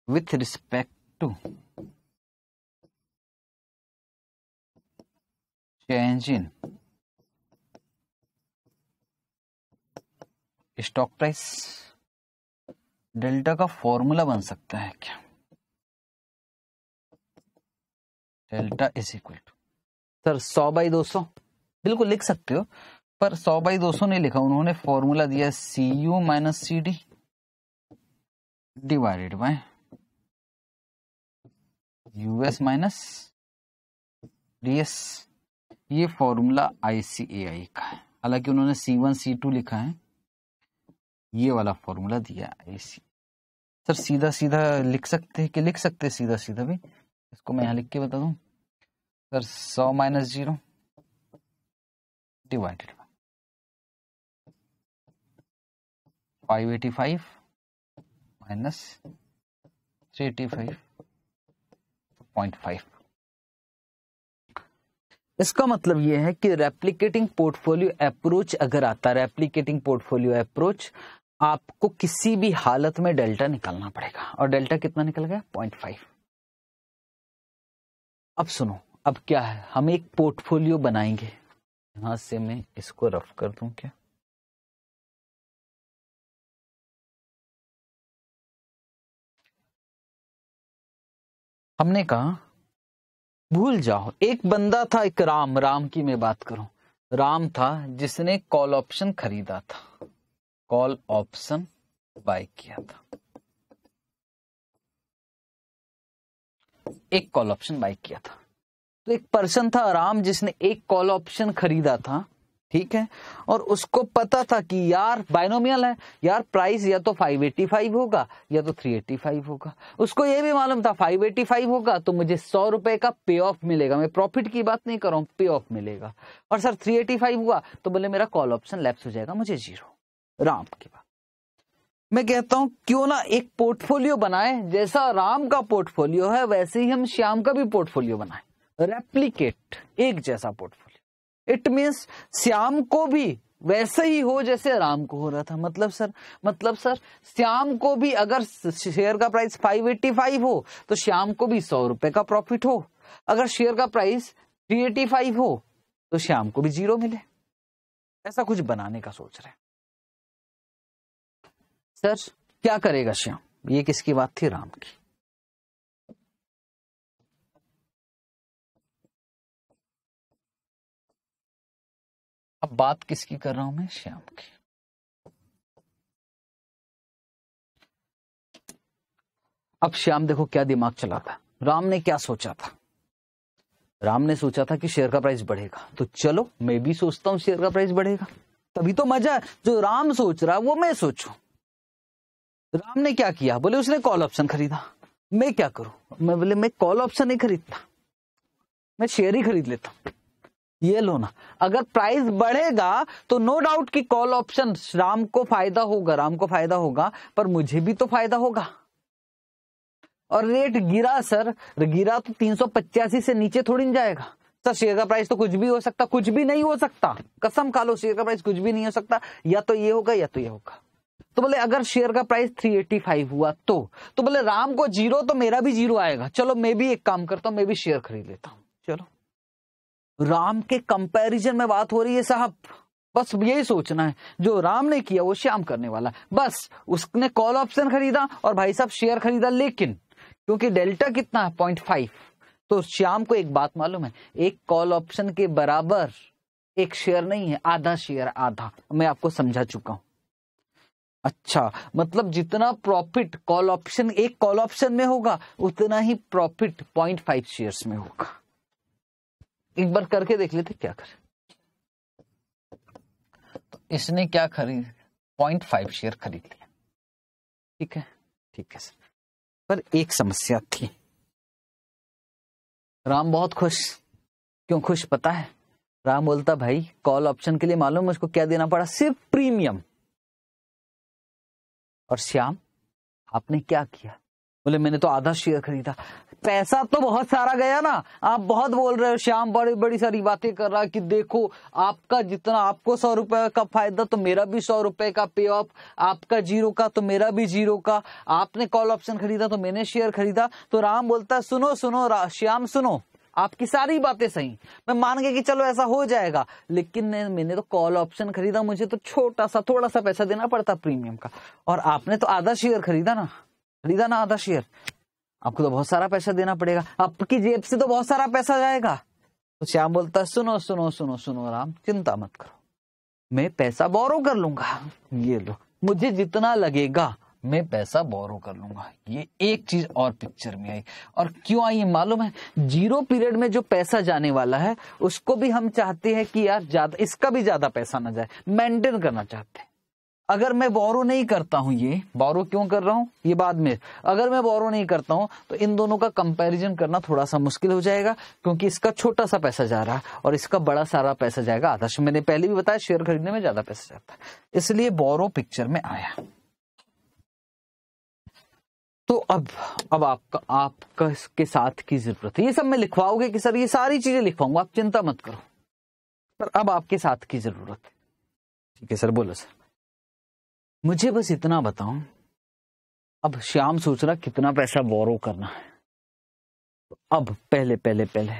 With respect to change in stock price delta का फॉर्मूला बन सकता है क्या? Delta is equal to sir सौ बाई दो सौ? बिल्कुल लिख सकते हो, पर सौ बाई दो सौ नहीं लिखा। उन्होंने फॉर्मूला दिया C U minus C D divided by US minus DS ये फॉर्मूला आईसीएआई का है। हालाँकि उन्होंने सी वन सी टू लिखा है। ये वाला फॉर्मूला दिया आईसी सर सीधा सीधा लिख सकते हैं कि लिख सकते हैं सीधा सीधा भी? इसको मैं यहाँ लिख के बता दूँ। सर, सौ minus zero divided five eighty five minus three eighty five point five इसका मतलब यह है कि रेप्लीकेटिंग पोर्टफोलियो अप्रोच अगर आता है रेप्लीकेटिंग पोर्टफोलियो अप्रोच आपको किसी भी हालत में डेल्टा निकालना पड़ेगा। और डेल्टा कितना निकल गया? पॉइंट फाइव अब सुनो, अब क्या है? हम एक पोर्टफोलियो बनाएँगे। यहाँ से मैं इसको रफ कर दूँ क्या? हमने कहा, भूल जाओ, एक बंदा था एक राम राम की मैं बात करूँ। राम था जिसने कॉल ऑप्शन खरीदा था। कॉल ऑप्शन बाय किया था। एक कॉल ऑप्शन बाय किया था। तो एक पर्सन था राम जिसने एक कॉल ऑप्शन खरीदा था। ठीक है? और उसको पता था कि यार बाइनोमियल है, यार प्राइस या तो 585 होगा, या तो 385 होगा। उसको ये भी मालूम था 585 होगा तो मुझे सौ रुपए का पे ऑफ़ मिलेगा। मैं प्रॉफिट की बात नहीं कर रहा हूँ पे ऑफ़ मिलेगा। और सर 385 हुआ तो बोले मेरा कॉल ऑप्शन लैप्स हो जाएगा, मुझे ज़ीरो राम की बात। मैं कहता हूँ, क्यों ना एक पोर्टफोलियो बनाए, जैसा राम का पोर्टफोलियो है, वैसे ही हम श्याम का भी पोर्टफोलियो बनाए। रेप्लीकेट एक जैसा पोर्टफोलियो इट मीन्स श्याम को भी वैसे ही हो जैसे राम को हो रहा था। मतलब सर मतलब सर, श्याम को भी अगर शेयर का प्राइस 585 हो तो श्याम को भी सौ रुपए का प्रॉफिट हो। अगर शेयर का प्राइस 385 हो तो श्याम को भी ज़ीरो मिले। ऐसा कुछ बनाने का सोच रहे सर, क्या करेगा श्याम? ये किसकी बात थी? राम की। अब बात किसकी कर रहा हूँ मैं? श्याम की। अब श्याम देखो क्या दिमाग चला था राम ने क्या सोचा था? राम ने सोचा था कि शेयर का प्राइस बढ़ेगा। तो चलो, मैं भी सोचता हूँ शेयर का प्राइस बढ़ेगा। तभी तो मज़ा जो राम सोच रहा वो मैं सोचू। राम ने क्या किया? बोले, उसने कॉल ऑप्शन खरीदा। मैं क्या करूँ? मैं बोले, मैं कॉल ऑप्शन नहीं खरीदता। मैं शेयर ही खरीद लेता हूँ। ये लो ना। अगर प्राइस बढ़ेगा तो नो डाउट कि कॉल ऑप्शन राम को फ़ायदा होगा, राम को फ़ायदा होगा, पर मुझे भी तो फ़ायदा होगा। और रेट गिरा सर गिरा तो तीन सौ पचासी से नीचे थोड़ी नहीं जाएगा। सर शेयर का प्राइस तो कुछ भी हो सकता, कुछ भी नहीं हो सकता। कसम खा लो शेयर का प्राइस कुछ भी नहीं हो सकता। या तो ये होगा, या तो ये होगा। तो बोले, अगर शेयर का प्राइस 385 हुआ तो तो बोले, राम को ज़ीरो तो मेरा भी ज़ीरो आएगा। चलो, मैं भी एक काम करता हूँ, मैं भी शेयर खरीद लेता हूँ। चलो। राम के कंपैरिजन में बात हो रही है साहब। बस यही सोचना है। जो राम ने किया, वो श्याम करने वाला बस, उसने कॉल ऑप्शन खरीदा और भाई साहब शेयर खरीदा। लेकिन, क्योंकि डेल्टा कितना है? पॉइंट फाइव तो श्याम को एक बात मालूम है। एक कॉल ऑप्शन के बराबर एक शेयर नहीं है। आधा शेयर आधा। मैं आपको समझा चुका हूँ। अच्छा मतलब जितना प्रॉफिट कॉल ऑप्शन एक कॉल ऑप्शन में होगा, उतना ही प्रॉफिट पॉइंट फाइव शेयर में होगा। एक बार करके देख लेते क्या करे। तो इसने क्या खरीद पॉइंट फाइव शेयर खरीद लिया। ठीक है ठीक है सर। पर एक समस्या थी। राम बहुत खुश। क्यों खुश पता है? राम बोलता भाई कॉल ऑप्शन के लिए मालूम मुझको क्या देना पड़ा? सिर्फ़ प्रीमियम और श्याम आपने क्या किया? बोले मैंने तो आधा शेयर खरीदा। पैसा तो बहुत सारा गया ना। आप बहुत बोल रहे हो, श्याम, बड़ी बड़ी सारी बातें कर रहा है कि देखो, आपका जितना, आपको सौ रुपए का फ़ायदा तो मेरा भी सौ रुपए का पे ऑफ़ आपका ज़ीरो का तो मेरा भी ज़ीरो का। आपने कॉल ऑप्शन खरीदा तो मैंने शेयर खरीदा। तो राम बोलता है, सुनो सुनो श्याम, सुनो, आपकी सारी बातें सही। मैं मान गया कि चलो ऐसा हो जाएगा। लेकिन मैंने तो कॉल ऑप्शन खरीदा, मुझे तो छोटा सा थोड़ा सा पैसा देना पड़ता प्रीमियम का। और आपने तो आधा शेयर खरीदा ना। खरीदा ना आधा शेयर आपको तो बहुत सारा पैसा देना पड़ेगा। आपकी जेब से तो बहुत सारा पैसा जाएगा। तो श्याम बोलता है सुनो सुनो सुनो सुनो, राम, चिंता मत करो। मैं पैसा बोरो कर लूँगा। ये लो, मुझे जितना लगेगा, मैं पैसा बोरो कर लूँगा। ये एक चीज़ और पिक्चर में आई। और क्यों आई मालूम है? ज़ीरो पीरियड में जो पैसा जाने वाला है, उसको भी हम चाहते हैं कि यार ज़्यादा, इसका भी ज़्यादा पैसा ना जाए। मेंटेन करना चाहते हैं। अगर मैं बोरो नहीं करता हूँ ये बोरो क्यों कर रहा हूँ? ये बाद में। अगर मैं बोरो नहीं करता हूँ तो इन दोनों का कंपैरिजन करना थोड़ा सा मुश्किल हो जाएगा, क्योंकि इसका छोटा सा पैसा जा रहा है और इसका बड़ा सारा पैसा जाएगा आदर्श मैंने पहले भी बताया शेयर खरीदने में ज़्यादा पैसा जाता है। इसलिए बोरो पिक्चर में आया। तो अब अब आपका आपका इसके साथ की ज़रूरत है। ये सब मैं लिखवाओगे कि सर, ये सारी चीज़ें लिखवाऊँगा, आप चिंता मत करो। पर अब आपके साथ की ज़रूरत है। ठीक है सर, बोलो सर। मुझे बस इतना बताओ, अब श्याम सोच रहा कितना पैसा बोरो करना है। तो अब पहले पहले पहले।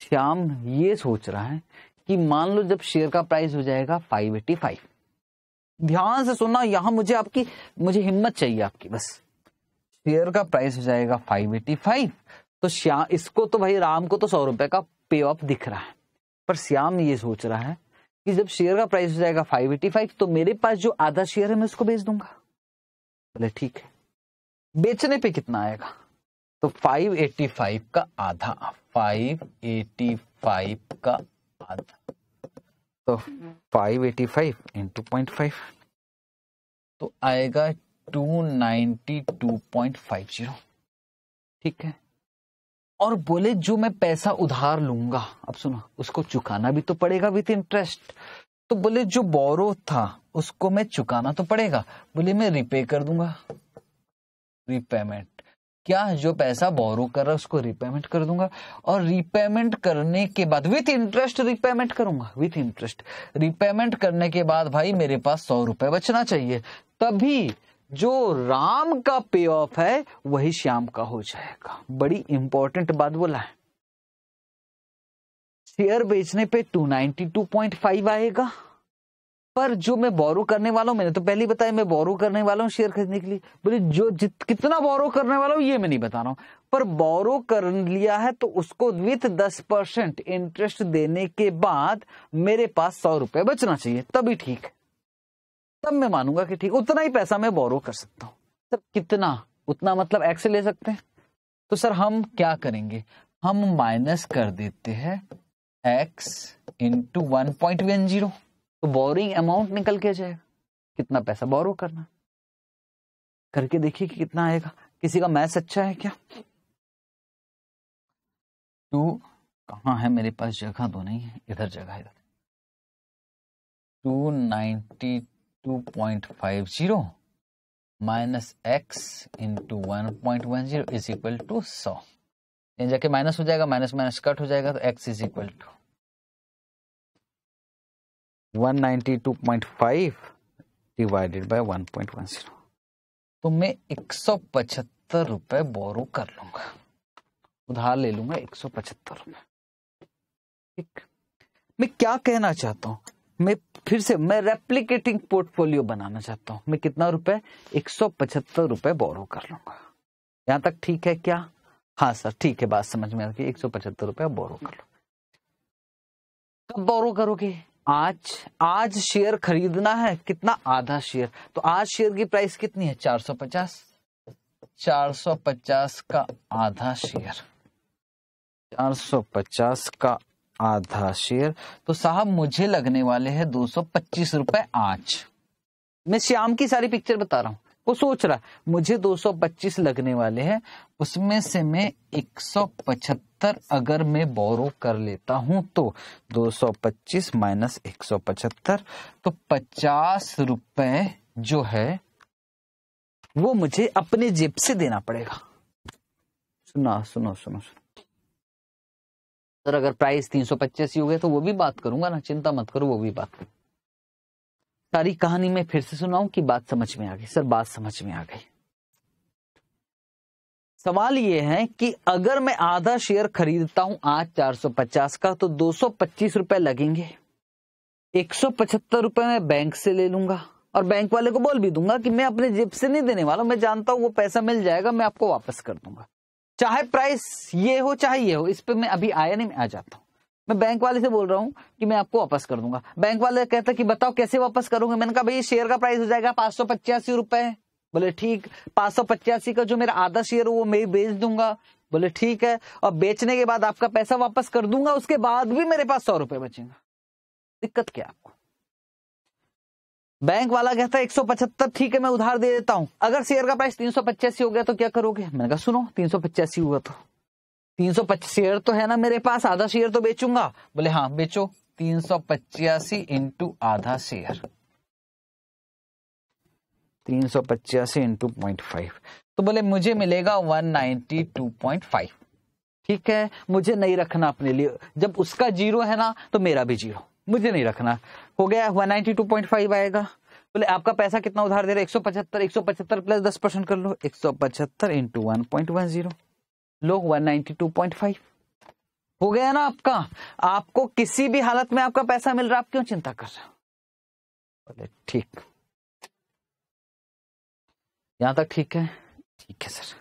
श्याम ये सोच रहा है कि मान लो जब शेयर का प्राइस हो जाएगा फाइव एटी फाइव ध्यान से सुनना, यहाँ मुझे आपकी, मुझे हिम्मत चाहिए आपकी, बस। शेयर का प्राइस हो जाएगा फाइव एटी फाइव तो श्याम इसको तो भाई राम को तो सौ रुपए का पे ऑफ़ दिख रहा है। पर श्याम ये सोच रहा है कि जब शेयर का प्राइस हो जाएगा फाइव एटी फाइव तो मेरे पास जो आधा शेयर है, मैं उसको बेच दूँगा। बोले, ठीक है। बेचने पे कितना आएगा? तो फाइव एटी फाइव का आधा फाइव एटी फाइव का आधा। तो five eighty five into point five तो आएगा two ninety two point five zero ठीक है? और बोले, जो मैं पैसा उधार लूँगा। अब सुनो, उसको चुकाना भी तो पड़ेगा विथ इंटरेस्ट तो बोले, जो बोरो था, उसको मैं चुकाना तो पड़ेगा। बोले, मैं रिपे कर दूँगा। रिपेमेंट क्या जो पैसा बोरो कर रहा उसको रिपेमेंट कर दूँगा? और रिपेमेंट करने के बाद विथ इंटरेस्ट रिपेमेंट करूँगा। विथ इंटरेस्ट रिपेमेंट करने के बाद भाई, मेरे पास सौ रुपए बचना चाहिए। तभी जो राम का पे ऑफ़ है, वही श्याम का हो जाएगा। बड़ी इंपॉर्टेंट बात बोला है। शेयर बेचने पे 292.5 आएगा। पर जो मैं बोरो करने वाला हूँ, मैंने तो पहले ही बताया, मैं बोरो करने वाला हूँ शेयर खरीदने के लिए। बोले, जो जित, कितना बोरो करने वाला हूँ, ये मैं नहीं बता रहा हूँ। पर बोरो कर लिया है तो उसको विथ दस परसेंट इंटरेस्ट देने के बाद मेरे पास सौ रुपए बचना चाहिए, तभी ठीक। है तब मैं मानूँगा कि ठीक, उतना ही पैसा मैं बोरो कर सकता हूँ। सर, कितना? उतना मतलब एक्स ले सकते हैं? तो सर, हम क्या करेंगे? हम माइनस कर देते हैं X into one point one zero तो बोरिंग अमाउंट निकल के जाएगा। कितना पैसा बोरो करना? करके देखिए कि कितना आएगा। किसी का मैथ्स अच्छा है क्या? टू कहाँ है मेरे पास? जगह दो नहीं है। इधर जगह इधर two ninety 2.50 minus X into one point one zero is equal to सौ। जाके माइनस हो जाएगा माइनस माइनस कट हो जाएगा तो X is equal to one ninety two point five divided by one point one zero तो मैं एक सौ पचहत्तर रुपए बोरो कर लूँगा। उधार ले लूँगा, एक सौ पचहत्तर रुपए। ठीक। मैं क्या कहना चाहता हूँ? मैं फिर से, मैं रेप्लीकेटिंग पोर्टफोलियो बनाना चाहता हूँ। मैं कितना रुपए? एक सौ पचहत्तर रुपए बोरो कर लूँगा। यहाँ तक ठीक है क्या? हाँ सर, ठीक है, बात समझ में आ गई। एक सौ पचहत्तर रुपए बोरो कर लो। कब बोरो करोगे? आज आज शेयर खरीदना है? कितना? आधा शेयर तो आज शेयर की प्राइस कितनी है? चार सौ पचास? चार सौ पचास का आधा शेयर चार सौ पचास का आधा शेयर। तो साहब, मुझे लगने वाले हैं दो सौ पच्चीस रुपए आज। मैं श्याम की सारी पिक्चर बता रहा हूँ। वो सोच रहा मुझे 225 लगने वाले हैं, उसमें से मैं 175 अगर मैं बोरो कर लेता हूँ तो 225 माइनस एक सौ पचहत्तर तो पचास रुपए जो है, वो मुझे अपने जेब से देना पड़ेगा। सुना, सुनो सुनो सुनो। सर, अगर प्राइस तीन सौ पच्चीस ही हो गया तो वो भी बात करूँगा ना। चिंता मत करो, वो भी बात सारी कहानी में फिर से सुनाऊं कि बात समझ में आ गई। सर, बात समझ में आ गई। सवाल ये है कि अगर मैं आधा शेयर खरीदता हूँ आज 450 का तो दो रुपए लगेंगे। एक सौ पचहत्तर रुपए मैं बैंक से ले लूँगा। और बैंक वाले को बोल भी दूँगा कि मैं अपने जेब से नहीं देने वाला, मैं जानता हूँ वो पैसा मिल जाएगा, मैं आपको वापस कर दूँगा। चाहे प्राइस ये हो, चाहे ये हो, इस पर मैं अभी आया नहीं, मैं आ जाता हूँ। मैं बैंक वाले से बोल रहा हूँ कि मैं आपको वापस कर दूँगा। बैंक वाले कहता कि बताओ कैसे वापस करूँगा? मैंने कहा भाई शेयर का प्राइस हो जाएगा, पाँच सौ पचासी रुपए बोले, ठीक, पाँच सौ पचासी का जो मेरा आधा शेयर वो मैं बेच दूँगा। बोले, ठीक है, और बेचने के बाद आपका पैसा वापस कर दूँगा, उसके बाद भी मेरे पास सौ रुपए बचेगा। दिक्कत क्या आपको? बैंक वाला कहता है एक सौ पचहत्तर, ठीक है, मैं उधार दे देता हूँ। अगर शेयर का प्राइस तीन सौ पचासी हो गया तो क्या करोगे? मैंने कहा, सुनो, तीन सौ पचासी हुआ तो। तीन सौ शेयर तो है ना मेरे पास, आधा शेयर तो बेचूँगा। बोले हाँ बेचो। तीन सौ पचासी इंटू आधा शेयर तीन सौ पचासी इंटू पॉइंट फाइव। तो बोले, मुझे मिलेगा one ninety two point five. ठीक है, मुझे नहीं रखना अपने लिए। जब उसका ज़ीरो है ना तो मेरा भी ज़ीरो। मुझे नहीं रखना। हो गया one ninety two point five आएगा। बोले, आपका पैसा कितना उधार दे रहे एक सौ पचहत्तर, एक सौ पचहत्तर प्लस दस परसेंट कर लो। एक सौ पचहत्तर into one point one zero लो one ninety two point five हो गया ना आपका? आपको किसी भी हालत में आपका पैसा मिल रहा, आप क्यों चिंता कर रहे हो? बोले, ठीक। यहाँ तक ठीक है? ठीक है, सर।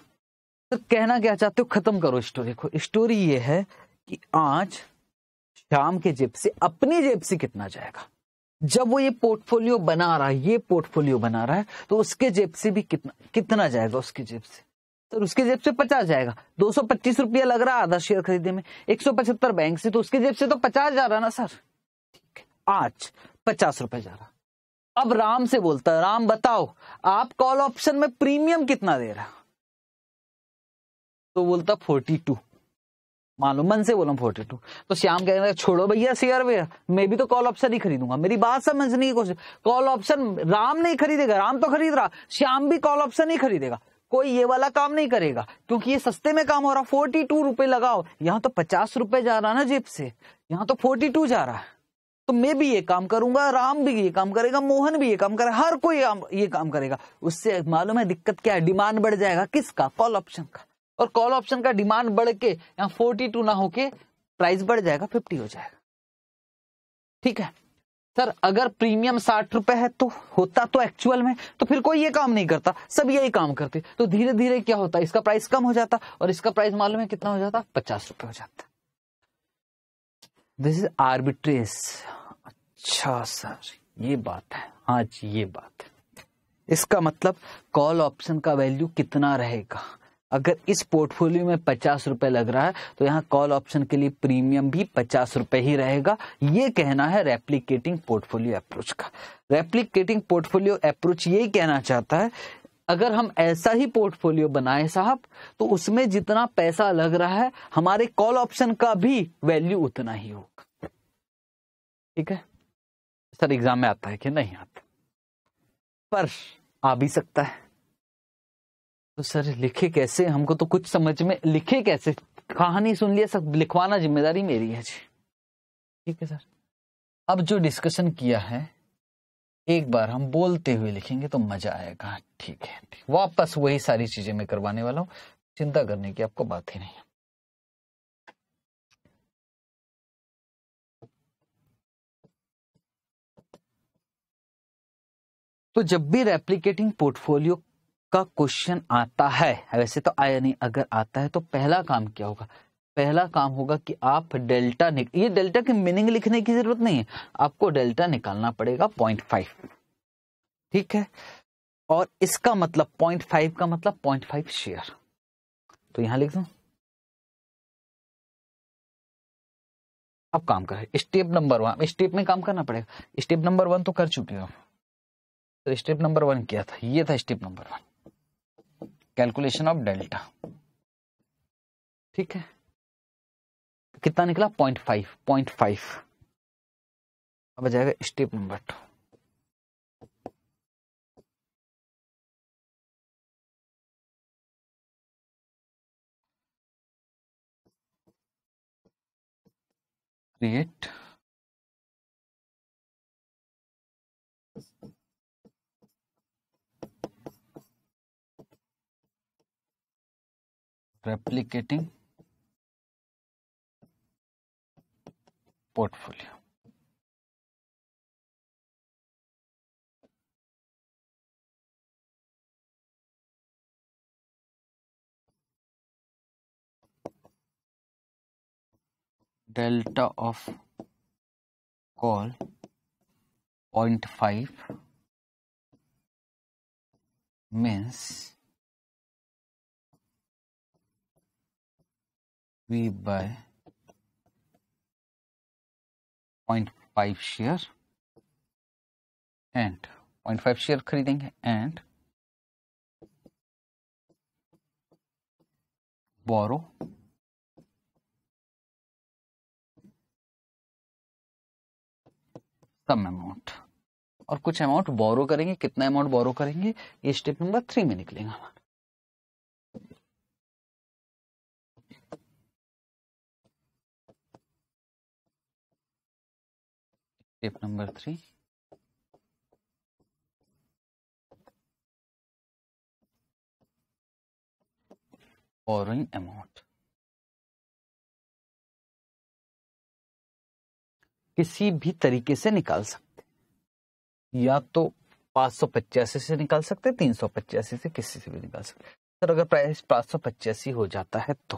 तो कहना क्या चाहते हो? खत्म करो स्टोरी को। स्टोरी ये है कि आज शाम के जेब से, अपनी जेब से कितना जाएगा? जब वो ये पोर्टफोलियो बना रहा है, ये पोर्टफोलियो बना रहा है तो उसके जेब से भी कितना कितना जाएगा उसके जेब से? तो उसके जेब से पचास जाएगा। दो सौ पच्चीस रुपया लग रहा है आधा शेयर खरीदने में। एक सौ पचहत्तर बैंक से तो उसके जेब से तो पचास जा रहा ना, सर? ठीक है, आज पचास रुपए जा रहा। अब राम से बोलता राम बताओ, आप कॉल ऑप्शन में प्रीमियम कितना दे रहा तो बोलता, फोर्टी टू। मान लो मन से बोला, फोर्टी टू। तो श्याम कह रहे छोड़ो भैया शेयर भैया, मैं भी तो कॉल ऑप्शन ही खरीदूँगा। मेरी बात समझने की कोशिश कॉल ऑप्शन राम नहीं खरीदेगा, राम तो खरीद रहा। श्याम भी कॉल ऑप्शन ही खरीदेगा। कोई ये वाला काम नहीं करेगा, क्योंकि ये सस्ते में काम हो रहा। फोर्टी टू रुपए लगाओ। यहाँ तो पचास रुपए जा रहा ना जेब से। यहाँ तो फोर्टी टू जा रहा है। तो मैं भी ये काम करूँगा, राम भी ये काम करेगा, मोहन भी ये काम करेगा, हर कोई ये काम करेगा। उससे मालूम है, दिक्कत क्या है? डिमांड बढ़ जाएगा। किसका? कॉल ऑप्शन का। और कॉल ऑप्शन का डिमांड बढ़ के, यहाँ फोर्टी टू ना होके प्राइस बढ़ जाएगा फिफ्टी हो जाएगा। ठीक है? सर अगर प्रीमियम साठ रुपए है तो होता तो एक्चुअल में तो फिर कोई ये काम नहीं करता। सब यही काम करते। तो धीरे धीरे क्या होता? इसका प्राइस कम हो जाता और इसका प्राइस मालूम है कितना हो जाता? पचास रुपए हो जाता। दिस इज़ आर्बिट्रेस अच्छा सर ये बात है। हाँ जी, ये बात है। इसका मतलब कॉल ऑप्शन का वैल्यू कितना रहेगा? अगर इस पोर्टफोलियो में पचास रुपए लग रहा है तो यहाँ कॉल ऑप्शन के लिए प्रीमियम भी पचास रुपए ही रहेगा। ये कहना है रेप्लीकेटिंग पोर्टफोलियो अप्रोच का। रेप्लीकेटिंग पोर्टफोलियो अप्रोच यही कहना चाहता है, अगर हम ऐसा ही पोर्टफोलियो बनाए साहब तो उसमें जितना पैसा लग रहा है, हमारे कॉल ऑप्शन का भी वैल्यू उतना ही होगा। ठीक है? सर, एग्ज़ाम में आता है कि नहीं आता? पर आ भी सकता है। तो सर, लिखे कैसे? हमको तो कुछ समझ में, लिखे कैसे? कहानी सुन लिया, सब लिखवाना ज़िम्मेदारी मेरी है जी। ठीक है सर। अब जो डिस्कशन किया है, एक बार हम बोलते हुए लिखेंगे तो मज़ा आएगा। ठीक है, ठीक। वापस वही सारी चीज़ें मैं करवाने वाला हूँ। चिंता करने की आपको बात ही नहीं तो जब भी रेप्लिकेटिंग पोर्टफोलियो का क्वेश्चन आता है। वैसे तो आया नहीं, अगर आता है तो पहला काम क्या होगा? पहला काम होगा कि आप डेल्टा ये डेल्टा की मीनिंग लिखने की ज़रूरत नहीं है। आपको डेल्टा निकालना पड़ेगा पॉइंट फाइव। ठीक है? और इसका मतलब पॉइंट फाइव का मतलब पॉइंट फाइव शेयर। तो यहाँ लिख दू? अब काम करें। स्टेप नंबर वन, स्टेप में काम करना पड़ेगा। स्टेप नंबर वन तो कर चुके हो। तो स्टेप नंबर वन क्या था? ये था step number one. Calculation of delta. ठीक है? कितना निकला? Point five point five. अब आ जाएगा step number two. Create replicating portfolio. delta of call 0.5 means we buy 0.5 share and 0.5 share खरीदेंगे एंड बोरो सम अमाउंट और कुछ अमाउंट बोरो करेंगे, कितना अमाउंट बोरो करेंगे, ये स्टेप नंबर थ्री में निकलेगा। Step number three. Borrowing amount किसी भी तरीके से निकाल सकते या तो पाँच सौ पचासी से निकाल सकते तीन सौ पचासी से किसी से भी निकाल सकते सर, अगर प्राइस पाँच सौ पचासी हो जाता है तो।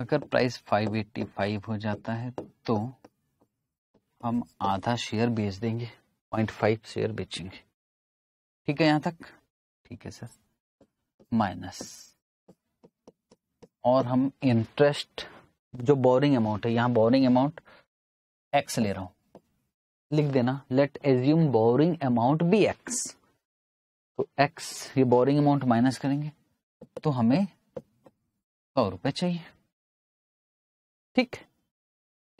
अगर प्राइस 585 हो जाता है तो हम आधा शेयर बेच देंगे पॉइंट फाइव शेयर बेचेंगे। ठीक है यहाँ तक? ठीक है सर माइनस और हम इंटरेस्ट जो बोरिंग अमाउंट है, यहाँ बोरिंग अमाउंट एक्स ले रहा हूँ। लिख देना let assume borrowing amount B X तो एक्स ये बोरिंग अमाउंट माइनस करेंगे तो हमें सौ रुपए चाहिए। ठीक।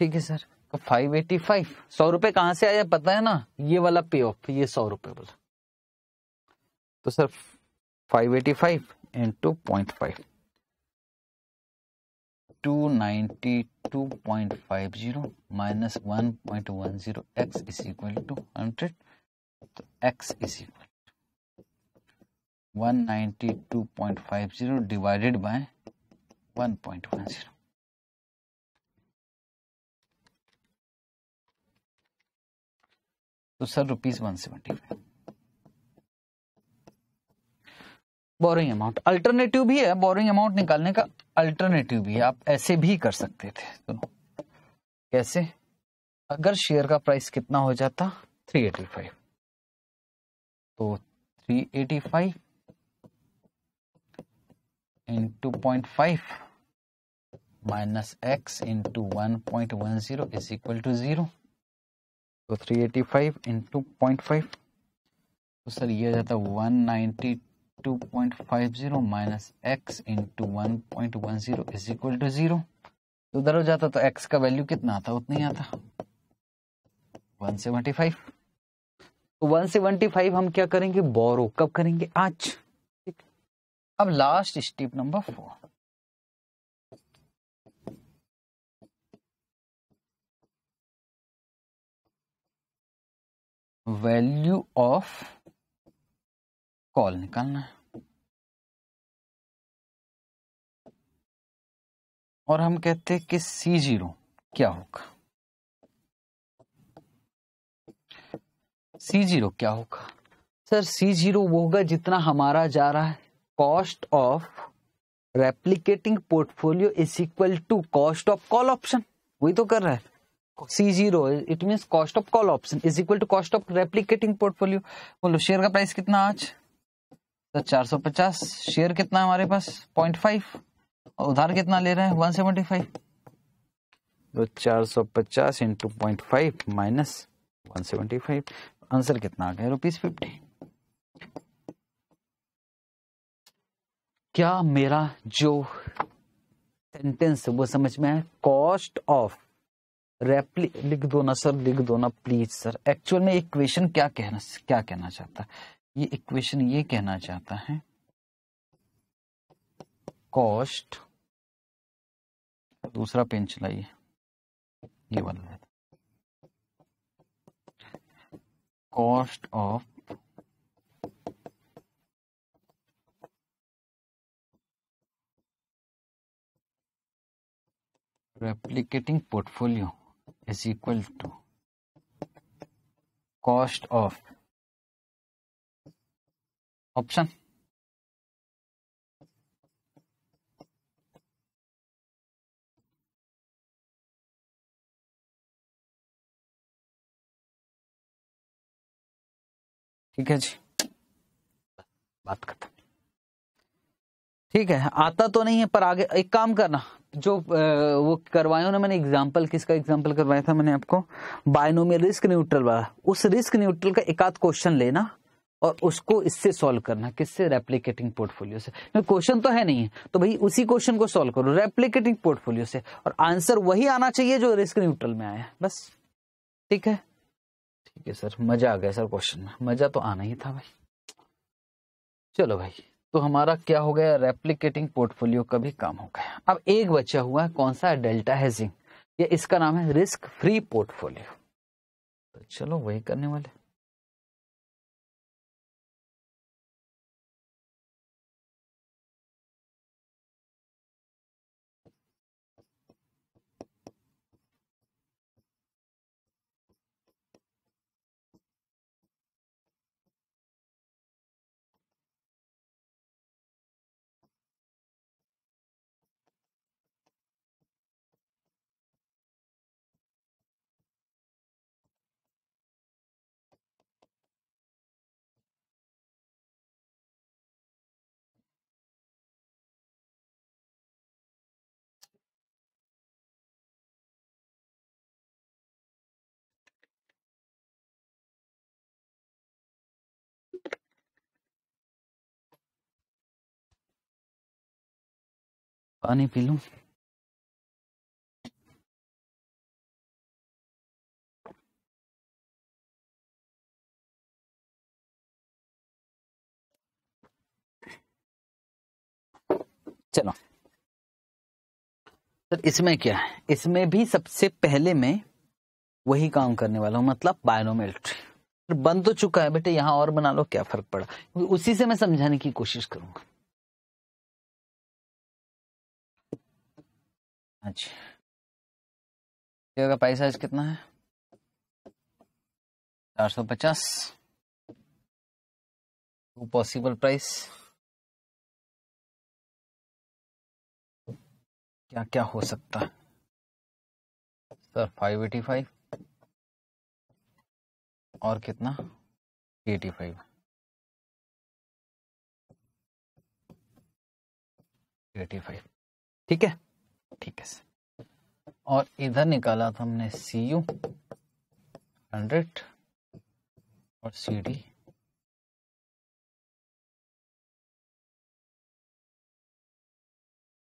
ठीक है सर। तो फाइव एटी फाइव सौ रुपए कहाँ से आया पता है ना? ये वाला पे ऑफ़, ये सौ रुपए बोला तो sir five eighty five into point five two ninety two point five zero minus one point one zero X is equal to hundred तो X is equal one ninety two point five zero divided by one point one zero तो sir rupees one seventy five borrowing amount alternative भी है boring amount निकालने का alternative भी है। आप ऐसे भी कर सकते थे। सुनो कैसे? अगर शेयर का प्राइस कितना हो जाता? थ्री एटी फाइव तो three eighty five into point five minus X into one point one zero is equal to zero तो 385 eighty five into point five तो सर ये जाता one ninety two point five zero minus X into one point one zero is equal to zero तो उधर हो जाता तो x का वैल्यू कितना आता? उतना ही आता। वन सेवेंटी फाइव तो वन सेवेंटी फाइव हम क्या करेंगे? बोरो कब करेंगे? आज। ठीक। अब last step number four value of call निकालना है। और हम कहते हैं कि सी ज़ीरो क्या होगा? सी ज़ीरो क्या होगा? सर सी ज़ीरो वो होगा जितना हमारा जा रहा है। Cost of replicating portfolio is equal to cost of call option. वही तो कर रहा है। C zero it mean cost of call option is equal to cost of replicating portfolio बोलो शेयर का प्राइस कितना आज? तो चार सौ पचास। शेयर कितना हमारे पास? Point five. उधार कितना ले रहे हैं? One seventy five. तो चार सौ पचास into point five minus one seventy five. Answer कितना आ गया? रुपीज़ फिफ्टी क्या मेरा जो सेंटेंस वो समझ में है कॉस्ट ऑफ़ रेप्ली लिख दो ना सर, लिख दो ना प्लीज़ सर। एक्चुअल में इक्वेशन क्या कहना क्या कहना चाहता है? ये इक्वेशन ये कहना चाहता है कॉस्ट दूसरा पेन चलाइए। ये वाला cost of replicating portfolio is equal to cost of option. ठीक है जी? बात खत्म। ठीक है, आता तो नहीं है, पर आगे एक काम करना। जो वो करवाया ना मैंने एग्जांपल किसका एग्जांपल करवाया था मैंने आपको? बायनोमियल रिस्क न्यूट्रल वाला। उस रिस्क न्यूट्रल का एक आध क्वेश्चन लेना और उसको इससे सॉल्व करना, किससे? रेप्लीकेटिंग पोर्टफोलियो से। क्वेश्चन तो है नहीं। है तो भाई, उसी क्वेश्चन को सॉल्व करो। रेप्लीकेटिंग पोर्टफोलियो से। और आंसर वही आना चाहिए जो रिस्क न्यूट्रल में आया बस। ठीक है? ठीक है सर मज़ा आ गया सर क्वेश्चन में। मज़ा तो आना ही था, भाई। चलो, भाई। तो हमारा क्या हो गया? रेप्लीकेटिंग पोर्टफोलियो का भी काम हो गया। अब एक बचा हुआ है, कौन सा? डेल्टा हेजिंग ये इसका नाम है रिस्क फ्री पोर्टफोलियो तो चलो वही करने वाले। पानी पी लूँ? चलो। सर, इसमें क्या है? इसमें भी सबसे पहले मैं वही काम करने वाला हूँ मतलब बायोनोमेट्री बन तो चुका है, बेटे, यहाँ और बना लो, क्या फ़र्क पड़ा? उसी से मैं समझाने की कोशिश करूँगा। अच्छा। का पाई साइज़ कितना है? चार सौ पचास। टू पॉसिबल प्राइस क्या क्या हो सकता है? सर फाइव एटी फाइव और कितना? एटी फाइव एटी फाइव ठीक है? ठीक है और इधर निकाला था हमने सी यू हंड्रेड और सी डी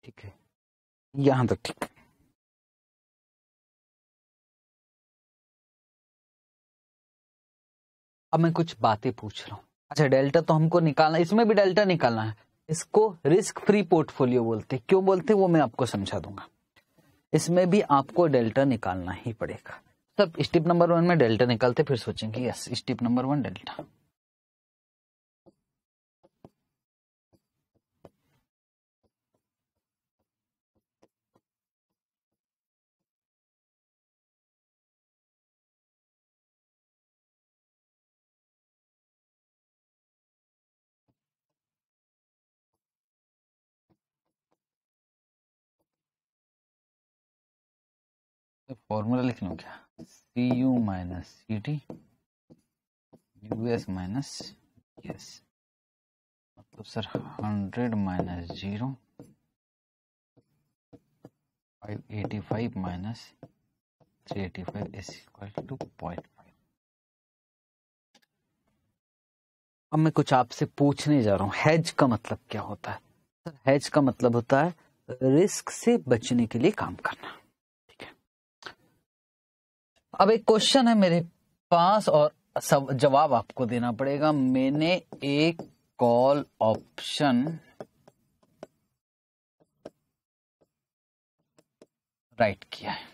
ठीक है। यहाँ तक ठीक। है अब मैं कुछ बातें पूछ रहा हूँ। अच्छा डेल्टा तो हमको निकालना इसमें भी डेल्टा निकालना है। इसको रिस्क फ्री पोर्टफोलियो बोलते क्यों बोलते वो मैं आपको समझा दूँगा। इसमें भी आपको डेल्टा निकालना ही पड़ेगा। सब स्टेप नंबर वन में डेल्टा निकालते, फिर सोचेंगे yes step number one delta formula लिख लूँ क्या? C U minus C T U S minus S मतलब sir hundred minus zero five eighty five minus three eighty five is equal to point five अब मैं कुछ आपसे पूछने जा रहा हूँ हैज़ का मतलब क्या होता है? सर हैज़ का मतलब होता है रिस्क से बचने के लिए काम करना। अब एक क्वेश्चन है मेरे पास और सब जवाब आपको देना पड़ेगा। मैंने एक कॉल ऑप्शन राइट किया है।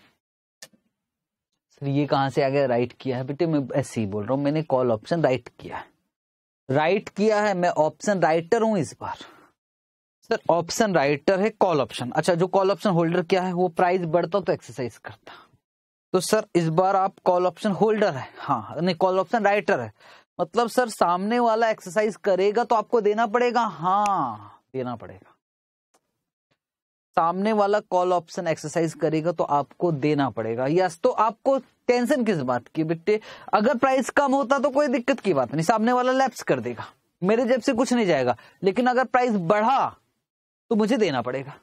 सर, ये कहाँ से आ गया? राइट किया है। बेटे, मैं ऐसे ही बोल रहा हूँ, मैंने कॉल ऑप्शन राइट किया है। राइट किया है, मैं ऑप्शन राइटर हूँ इस बार। सर ऑप्शन राइटर है कॉल ऑप्शन अच्छा जो कॉल ऑप्शन होल्डर क्या है, वो प्राइस बढ़ता तो एक्सरसाइज करता। तो सर, इस बार आप कॉल ऑप्शन होल्डर है। हाँ नहीं कॉल ऑप्शन राइटर है। मतलब सर, सामने वाला एक्सरसाइज करेगा तो आपको देना पड़ेगा? हाँ देना पड़ेगा। सामने वाला कॉल ऑप्शन एक्सरसाइज करेगा तो आपको देना पड़ेगा। यस तो आपको टेंशन किस बात की बेटे? अगर प्राइस कम होता तो कोई दिक्कत की बात नहीं। सामने वाला लैप्स कर देगा। मेरे जेब से कुछ नहीं जाएगा। लेकिन अगर प्राइस बढ़ा तो मुझे देना पड़ेगा।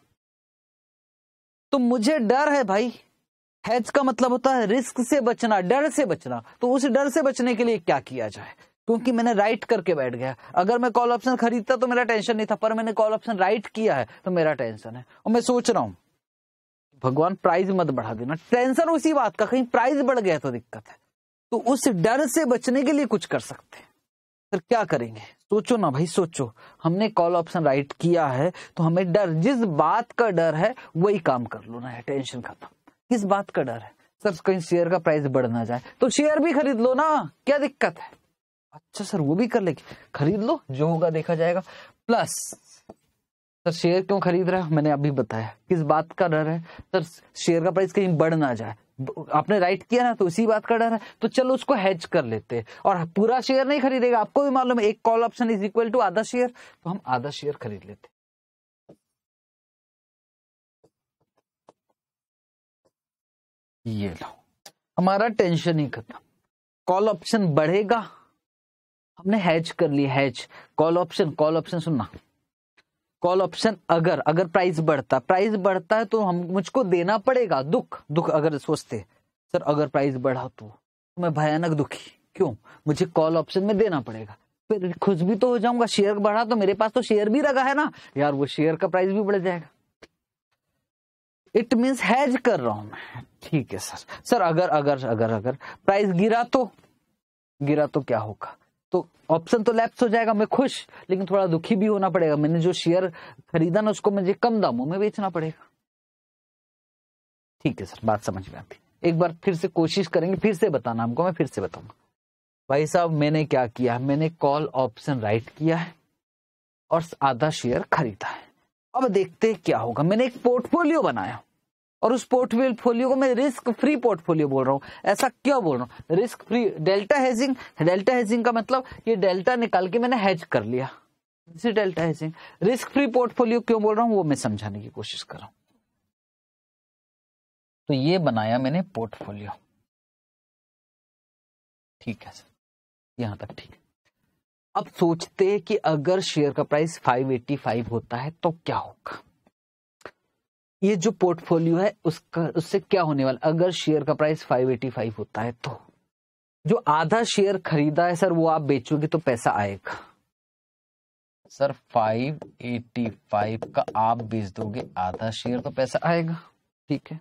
तो मुझे डर है भाई। हैज़ का मतलब होता है रिस्क से बचना, डर से बचना। तो उस डर से बचने के लिए क्या किया जाए? क्योंकि मैंने राइट करके बैठ गया। अगर मैं कॉल ऑप्शन खरीदता तो मेरा टेंशन नहीं था, पर मैंने कॉल ऑप्शन राइट किया है तो मेरा टेंशन है। और मैं सोच रहा हूँ, भगवान, प्राइस मत बढ़ा देना। टेंशन उसी बात का, कहीं प्राइस बढ़ गया तो दिक्कत है। तो उस डर से बचने के लिए कुछ कर सकते हैं। क्या करेंगे? सोचो ना भाई, सोचो। हमने कॉल ऑप्शन राइट किया है तो हमें डर, जिस बात का डर है, वही काम कर लो ना, टेंशन खत्म। किस बात का डर है? सर कहीं शेयर का प्राइस बढ़ ना जाए। तो शेयर भी खरीद लो ना। क्या दिक्कत है? अच्छा सर, वो भी कर लेगी। खरीद लो, जो होगा देखा जाएगा। प्लस सर शेयर क्यों खरीद रहा है? मैंने अभी बताया। किस बात का डर है? सर शेयर का प्राइस कहीं बढ़ ना जाए। आपने राइट किया ना तो इसी बात का डर है। तो चलो, उसको हैज़ कर लेते। और पूरा शेयर नहीं खरीदेगा। आपको भी मालूम है, एक call option is equal to आधा शेयर तो हम आधा शेयर खरीद लेते। ये लो। हमारा टेंशन ही खत्म। कॉल ऑप्शन बढ़ेगा। हमने हैच कर लिया hedge call option call option सुनना। कॉल ऑप्शन अगर अगर प्राइस बढ़ता प्राइस बढ़ता है तो हम मुझको देना पड़ेगा। दुख दुख अगर सोचते सर अगर प्राइस बढ़ा तो, तो मैं भयानक दुखी। क्यों? मुझे कॉल ऑप्शन में देना पड़ेगा। फिर खुश भी तो हो जाऊँगा। शेयर बढ़ा तो मेरे पास तो शेयर भी लगा है ना। यार वो शेयर का प्राइस भी बढ़ जाएगा। इट मीन्स हैज़ कर रहा हूँ मैं। ठीक है, सर। सर, अगर अगर अगर अगर प्राइस गिरा तो? गिरा तो क्या होगा? तो ऑप्शन तो लैप्स हो जाएगा, मैं खुश, लेकिन थोड़ा दुखी भी होना पड़ेगा। मैंने जो शेयर खरीदा ना, उसको मुझे कम दामों में बेचना पड़ेगा। ठीक है, सर, बात समझ में आती। एक बार फिर से कोशिश करेंगे, फिर से बताना हमको, मैं फिर से बताऊँगा। भाई साहब, मैंने क्या किया मैंने कॉल ऑप्शन राइट किया है और आधा शेयर खरीदा है। अब देखते क्या होगा। मैंने एक पोर्टफोलियो बनाया और उस पोर्टफोलियो को मैं रिस्क फ्री पोर्टफोलियो बोल रहा हूँ। ऐसा क्यों बोल रहा हूँ? Risk free, delta hedging. Delta hedging का मतलब ये डेल्टा निकाल के मैंने हेज कर लिया। Delta hedging? Risk free portfolio क्यों बोल रहा हूँ, वो मैं समझाने की कोशिश कर रहा हूँ। तो ये बनाया मैंने पोर्टफोलियो। ठीक है सर, यहाँ तक ठीक। अब सोचते हैं कि अगर शेयर का प्राइस 585 होता है तो क्या होगा? ये जो पोर्टफोलियो है, उसका, उससे क्या होने वाला? अगर शेयर का प्राइस 585 होता है तो। जो आधा शेयर खरीदा है सर, वो आप बेचोगे तो पैसा आएगा। सर 585 का आप बेच दोगे, आधा शेयर तो पैसा आएगा। ठीक है।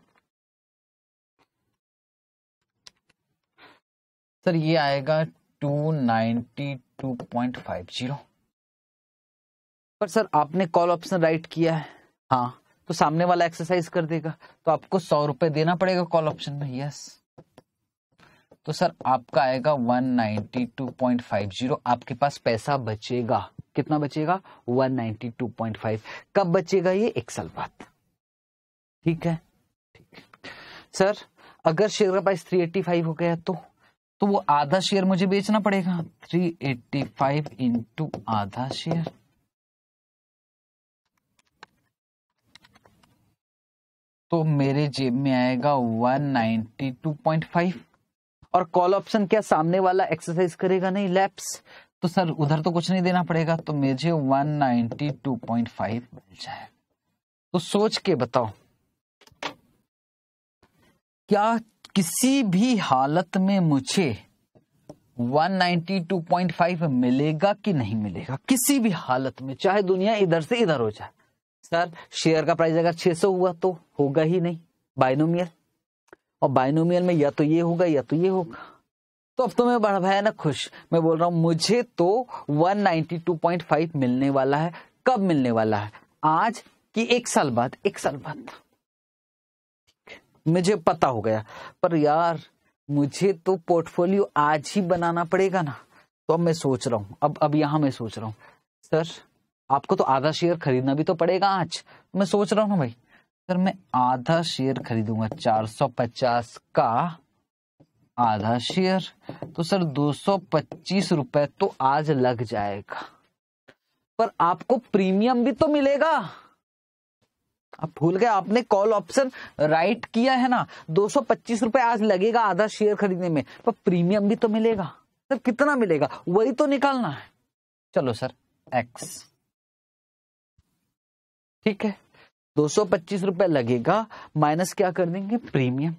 सर, ये आएगा 292.50 पर सर, आपने कॉल ऑप्शन राइट किया है। हाँ तो सामने वाला एक्सरसाइज कर देगा। तो आपको सौ रुपए देना पड़ेगा कॉल ऑप्शन में यस तो सर, आपका आएगा 192.50 आपके पास पैसा बचेगा। कितना बचेगा? 192.5 कब बचेगा ये? एक साल बाद। ठीक है? ठीक। सर, अगर शेयर का प्राइस 385 हो गया तो? तो वो आधा शेयर मुझे बेचना पड़ेगा। 385 फाइव इंटू आधा शेयर। तो मेरे जेब में आएगा 192.5 और कॉल ऑप्शन क्या सामने वाला एक्सरसाइज करेगा? नहीं लैप्स तो सर, उधर तो कुछ नहीं देना पड़ेगा। तो मुझे 192.5 मिल जाए। तो सोच के बताओ, क्या किसी भी हालत में मुझे 192.5 मिलेगा कि नहीं मिलेगा? किसी भी हालत में, चाहे दुनिया इधर से इधर हो जाए। सर शेयर का प्राइस अगर 600 हुआ तो होगा ही नहीं। बाइनोमियल और बाइनोमियल में या तो ये होगा, या तो ये होगा। तो अब तो मैं बड़ा भयानक खुश। मैं बोल रहा हूँ, मुझे तो 192.5 मिलने वाला है। कब मिलने वाला है? आज कि एक साल बाद, एक साल बाद। मुझे पता हो गया। पर यार, मुझे तो पोर्टफोलियो आज ही बनाना पड़ेगा ना। तो अब मैं सोच रहा हूँ, अब अब यहाँ मैं सोच रहा हूँ। सर, आपको तो आधा शेयर खरीदना भी तो पड़ेगा आज। मैं सोच रहा हूँ ना भाई, सर मैं आधा शेयर खरीदूँगा 450 का आधा शेयर। तो सर 225 रुपए तो आज लग जाएगा। पर आपको प्रीमियम भी तो मिलेगा। आप भूल गए, आपने कॉल ऑप्शन राइट किया है ना, दो सौ पच्चीस रुपए आज लगेगा आधा शेयर खरीदने में, पर प्रीमियम भी तो मिलेगा सर कितना मिलेगा, वही तो निकालना है। चलो सर एक्स ठीक है, दो रुपए लगेगा, माइनस क्या कर देंगे प्रीमियम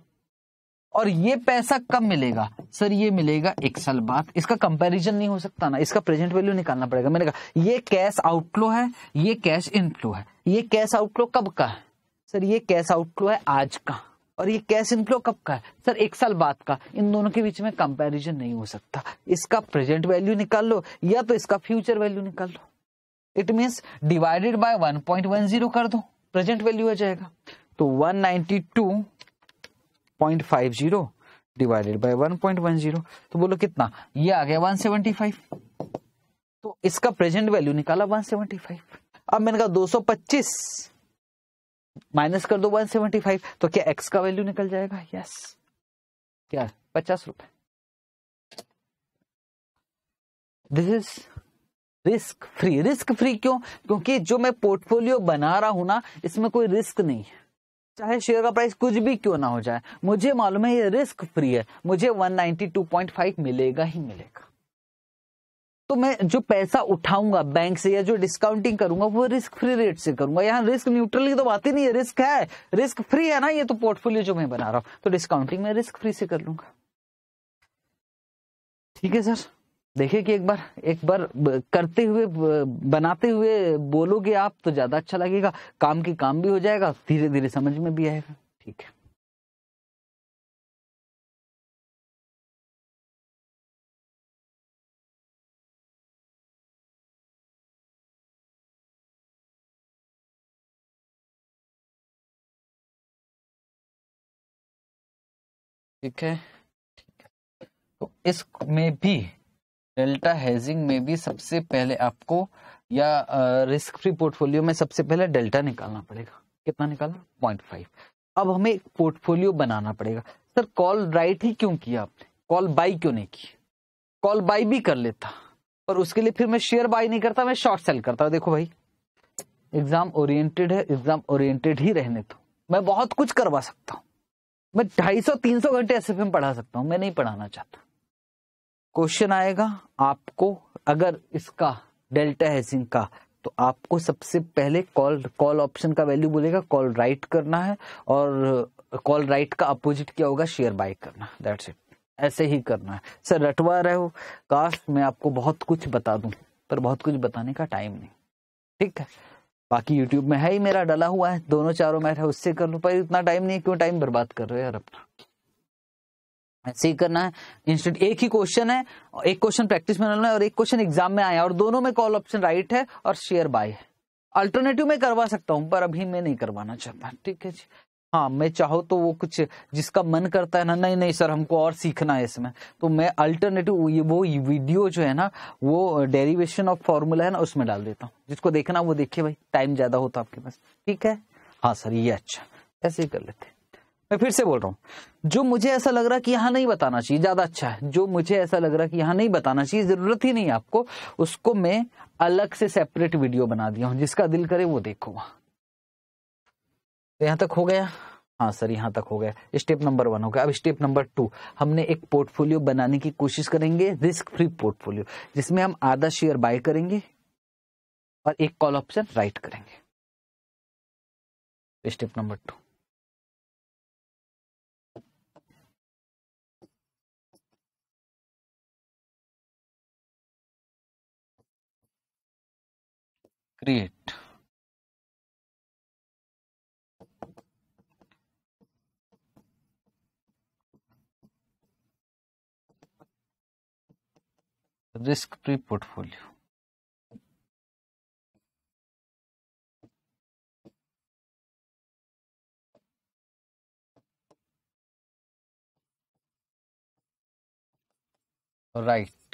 और ये पैसा कब मिलेगा? सर, ये मिलेगा एक साल बाद। इसका कंपैरिजन नहीं हो सकता ना। इसका प्रेजेंट वैल्यू निकालना पड़ेगा। मैंने कहा, ये कैश आउटफ्लो है, ये कैश इनफ्लो है। ये कैश आउटफ्लो कब का है? सर, ये कैश आउटफ्लो है आज का। और ये कैश इनफ्लो कब का है? सर, एक साल बाद का। इन दोनों के बीच में कंपैरिजन नहीं हो सकता। इसका प्रेजेंट वैल्यू निकाल लो, या तो इसका फ्यूचर वैल्यू निकाल लो। इट मीन्स डिवाइडेड बाय 1.10 कर दो। प्रेजेंट वैल्यू आ जाएगा। तो 192.50 डिवाइडेड बाय 1.10 तो बोलो कितना? ये आ गया 175 तो इसका प्रेजेंट वैल्यू निकाला 175 अब मैंने कहा 225 माइनस कर दो 175 तो क्या एक्स का वैल्यू निकल जाएगा? यस क्या पचास रुपए. This is risk free risk free क्यों? क्योंकि जो मैं पोर्टफोलियो बना रहा हूँ ना, इसमें कोई रिस्क नहीं है। चाहे शेयर का प्राइस कुछ भी क्यों ना हो जाए, मुझे मालूम है ये रिस्क फ्री है। मुझे 192.5 मिलेगा ही मिलेगा। तो मैं जो पैसा उठाऊँगा बैंक से या जो डिस्काउंटिंग करूँगा, वो रिस्क फ्री रेट से करूँगा। यहाँ रिस्क न्यूट्रल की तो बात ही नहीं है रिस्क है। रिस्क फ्री है ना, ये तो पोर्टफोलियो जो मैं बना रहा हूँ। तो डिस्काउंटिंग में रिस्क फ्री से कर लूँगा। ठीक है सर देखिए कि एक बार एक बार करते हुए बनाते हुए बोलोगे आप तो ज़्यादा अच्छा लगेगा। काम की काम भी हो जाएगा धीरे धीरे समझ में भी आएगा। ठीक है। ठीक है। ठीक है। तो इसमें भी डेल्टा हेजिंग में भी सबसे पहले आपको या रिस्क फ्री पोर्टफोलियो में सबसे पहले डेल्टा निकालना पड़ेगा। कितना निकालना? Point five. अब हमें एक पोर्टफोलियो बनाना पड़ेगा। सर, कॉल राइट ही क्यों किया? आपने कॉल बाई क्यों नहीं की? कॉल बाई भी कर लेता, पर उसके लिए फिर मैं शेयर बाई नहीं करता, मैं शॉर्ट सेल करता। देखो भाई, एग्ज़ाम ओरिएंटेड है, एग्ज़ाम ओरिएंटेड ही रहने तो मैं बहुत कुछ करवा सकता हूँ। मैं ढाई सौ, तीन सौ घंटे एसएफएम पढ़ा सकता हूँ, मैं नहीं पढ़ाना चाहता। क्वेश्चन आएगा, आपको अगर इसका डेल्टा हेजिंग का तो आपको सबसे पहले कॉल कॉल ऑप्शन का वैल्यू बोलेगा, कॉल राइट करना है और कॉल राइट का अपोजिट क्या होगा, शेयर बाय करना दैट्स इट ऐसे ही करना है। सर, रटवा रहे हो, काश मैं आपको बहुत कुछ बता दूँ, पर बहुत कुछ बताने का टाइम नहीं। ठीक है? बाकी यूट्यूब में है ही मेरा, डला हुआ है, दोनों चारों मैथ है, उससे कर लो, पर इतना टाइम नहीं है, क्यों टाइम बर्बाद कर रहे हो यार अपना? ऐसे ही करना है। इंस्टेंट एक ही क्वेश्चन है एक क्वेश्चन प्रैक्टिस में है, और एक क्वेश्चन एग्ज़ाम में आया और दोनों में कॉल ऑप्शन राइट है, और शेयर बाय है। अल्टरनेटिव में करवा सकता हूँ, पर अभी मैं नहीं करवाना चाहता, ठीक है जी? हाँ मैं चाहो तो वो कुछ जिसका मन करता है ना, नहीं नहीं सर, हमको और सीखना है इसमें। तो मैं अल्टरनेटिव ये वो वीडियो जो है ना, वो डेरिवेशन ऑफ़ फॉर्मूला है ना, उसमें डाल देता हूँ। जिसको देखना, वो देखिए भाई टाइम ज़्यादा होता आपके पास, ठीक है? हाँ सर, ये अच्छा ऐसे ही कर लेते मैं फिर से बोल रहा हूँ। जो मुझे ऐसा लग रहा कि यहाँ नहीं बताना चाहिए, ज़्यादा अच्छा है। जो मुझे ऐसा लग रहा कि यहाँ नहीं बताना चाहिए, ज़रूरत ही नहीं आपको, उसको मैं अलग से सेपरेट वीडियो बना दिया हूँ, जिसका दिल करे वो देखो तो यहाँ तक हो गया? हाँ सर, यहाँ तक हो गया। स्टेप नंबर वन हो गया। अब स्टेप नंबर टू, हमने एक पोर्टफोलियो बनाने की कोशिश करेंगे रिस्क फ्री पोर्टफोलियो जिसमें हम आधा शेयर बाय करेंगे और एक कॉल ऑप्शन राइट करेंगे। Step number two create. Risk free portfolio right.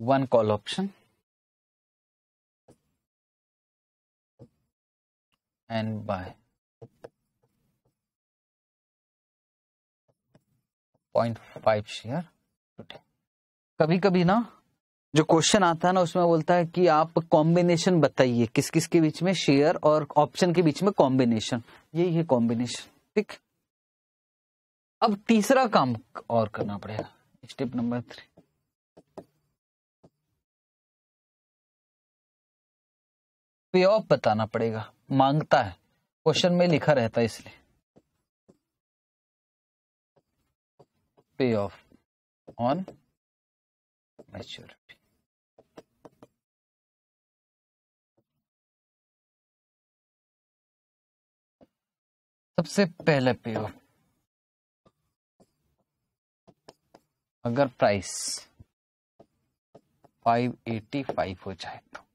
One call option. And point five share कभी कभी ना, जो क्वेश्चन आता है ना, उसमें बोलता है कि आप कॉम्बिनेशन बताइए, किस किस के बीच में शेयर और ऑप्शन के बीच में कॉम्बिनेशन यही है कॉम्बिनेशन ठीक? अब तीसरा काम और करना पड़ेगा step number three payoff बताना पड़ेगा। माँगता है। क्वेश्चन में लिखा रहता है इसलिए। पे ऑफ़ ऑन मैच्योरिटी सबसे पहले पे ऑफ़ अगर प्राइस 585 हो जाए तो।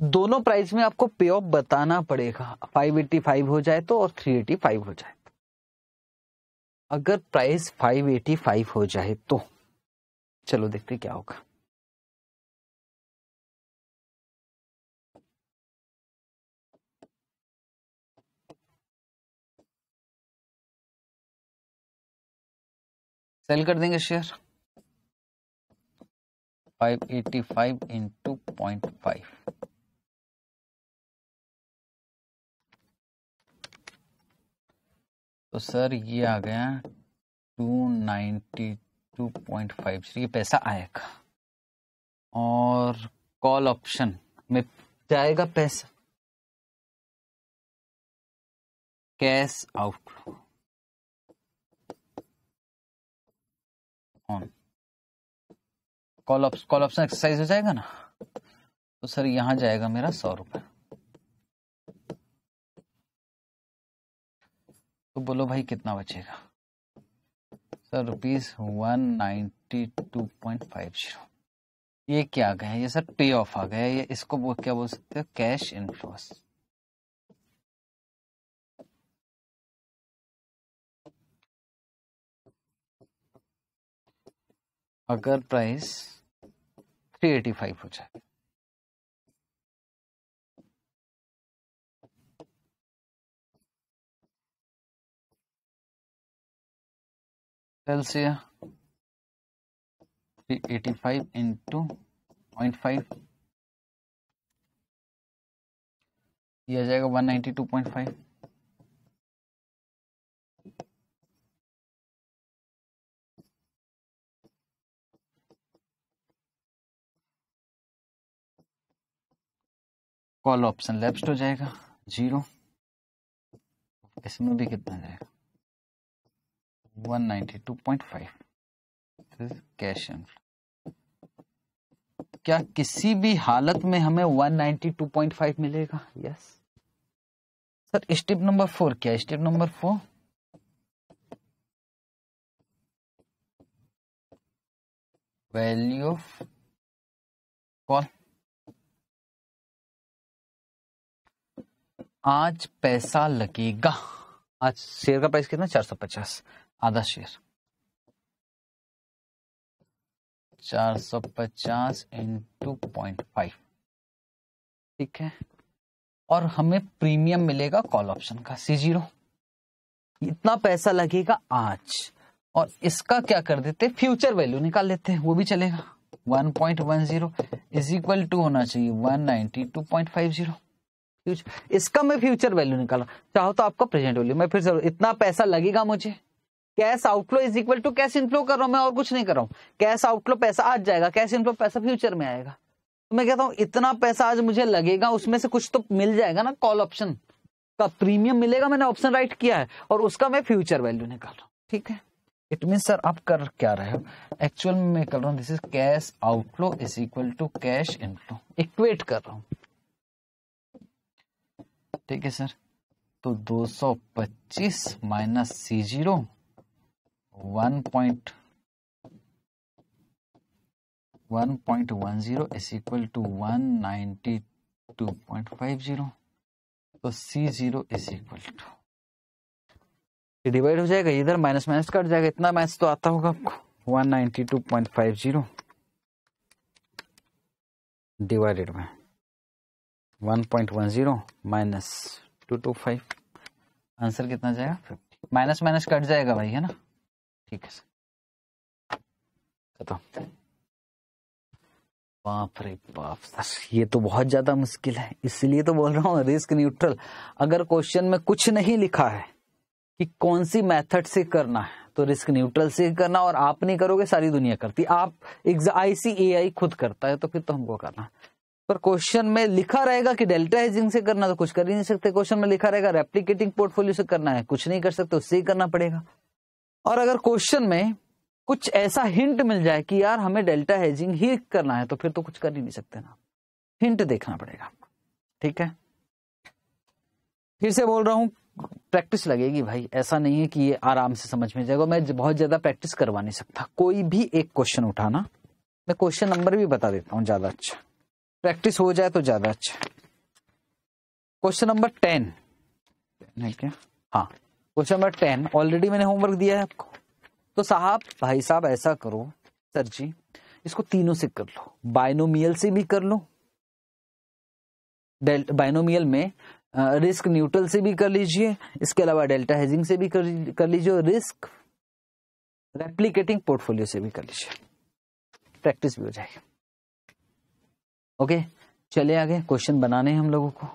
दोनों प्राइस में आपको पे ऑफ़ बताना पड़ेगा। 585 हो जाए तो और 385 हो जाए तो। अगर प्राइस 585 हो जाए तो। चलो देखते क्या होगा। सेल कर देंगे शेयर 585 इंटू पॉइंट फाइव तो सर ये आ गया two ninety two point five ये पैसा आएगा और कॉल ऑप्शन में जाएगा पैसा। Cash outflow on call option call option exercise हो जाएगा ना? तो सर यहाँ जाएगा मेरा सौ रुपए। तो बोलो भाई कितना बचेगा? Sir rupees one ninety two point five zero ये क्या आ गया? ये सर पे ऑफ़ आ गया। ये इसको वो क्या बोल सकते हो? कैश इनफ्लोस अगर प्राइस 385 हो जाए सेल्सिया 385 इंटू पॉइंट फाइव यह आ जाएगा 192.5 कॉल ऑप्शन लेफ़्ट हो जाएगा ज़ीरो इसमें भी कितना जाएगा? One ninety two point five cash क्या किसी भी हालत में हमें one ninety two point five मिलेगा? Yes sir step number four क्या step number four value of call आज पैसा लगेगा। आज शेयर का प्राइस कितना? चार सौ पचास। आधा शेयर चार सौ पचास इंटू पॉइंट फाइव। ठीक है? और हमें प्रीमियम मिलेगा कॉल ऑप्शन का सी ज़ीरो। इतना पैसा लगेगा आज। और इसका क्या कर देते? फ्यूचर वैल्यू निकाल लेते हैं, वो भी चलेगा। 1.10 इज़ इक्वल टू होना चाहिए 192.50 फ्यूचर इसका मैं फ्यूचर वैल्यू निकाला चाहो तो आपका प्रेजेंट वैल्यू। मैं फिर से इतना पैसा लगेगा मुझे। Cash outflow is equal to cash inflow कर रहा हूँ मैं और कुछ नहीं कर रहा हूँ। कैश आउटफ्लो पैसा आज जाएगा कैश इनफ्लो पैसा फ्यूचर में आएगा। तो मैं कहता हूँ, इतना पैसा आज मुझे लगेगा, उसमें से कुछ तो मिल जाएगा ना कॉल ऑप्शन का प्रीमियम मिलेगा, मैंने ऑप्शन राइट किया है, और उसका मैं फ्यूचर वैल्यू निकाल रहा हूँ। ठीक है? इट मीन सर आप कर क्या रहे हो? एक्चुअल में मैं कर रहा हूँ this is cash outflow is equal to cash inflow equate कर रहा हूँ। ठीक है सर तो 225 minus C zero one point one point one zero is equal to one ninety two point five zero तो C zero is equal to divide हो जाएगा इधर माइनस माइनस कट जाएगा, इतना मैथ्स तो आता होगा आपको। One ninety two point five zero divided by one point one zero minus two two five answer कितना जाएगा? फिफ्टी माइनस माइनस कट जाएगा भाई, है ना? ठीक है खत्म। बाप रे बाप, सर, ये तो बहुत ज़्यादा मुश्किल है। इसलिए तो बोल रहा हूँ रिस्क न्यूट्रल अगर क्वेश्चन में कुछ नहीं लिखा है कि कौन सी मेथड से करना है तो रिस्क न्यूट्रल से करना, और आप नहीं करोगे, सारी दुनिया करती। आप आईसीएआई खुद करता है तो फिर तो हमको करना। पर क्वेश्चन में लिखा रहेगा कि डेल्टा हेजिंग से करना तो कुछ कर ही नहीं सकते। क्वेश्चन में लिखा रहेगा रेप्लीकेटिंग पोर्टफोलियो से करना है, कुछ नहीं कर सकते, उससे ही करना पड़ेगा। और अगर क्वेश्चन में कुछ ऐसा हिंट मिल जाए कि यार हमें डेल्टा हेजिंग ही करना है तो फिर तो कुछ कर ही नहीं सकते ना। हिंट देखना पड़ेगा, ठीक है? फिर से बोल रहा हूँ प्रैक्टिस लगेगी भाई। ऐसा नहीं है कि ये आराम से समझ में जाएगा। मैं बहुत ज़्यादा प्रैक्टिस करवा नहीं सकता। कोई भी एक क्वेश्चन उठाना, मैं क्वेश्चन नंबर भी बता देता हूँ, ज़्यादा अच्छा। प्रैक्टिस हो जाए तो ज़्यादा अच्छा। क्वेश्चन नंबर टेन है क्या? हाँ। क्वेश्चन नंबर टेन ऑलरेडी मैंने होमवर्क दिया है आपको। तो साहब भाई साहब ऐसा करो सर जी इसको तीनों से कर लो। बायनोमियल से भी कर लो। बायनोमियल में रिस्क न्यूट्रल से भी कर लीजिए। इसके अलावा डेल्टा हेजिंग से भी कर, लीजिए और रिस्क रेप्लीकेटिंग पोर्टफोलियो से भी कर लीजिए। प्रैक्टिस भी हो जाएगी। ओके चले आगे। क्वेश्चन बनाने हैं हम लोगों को।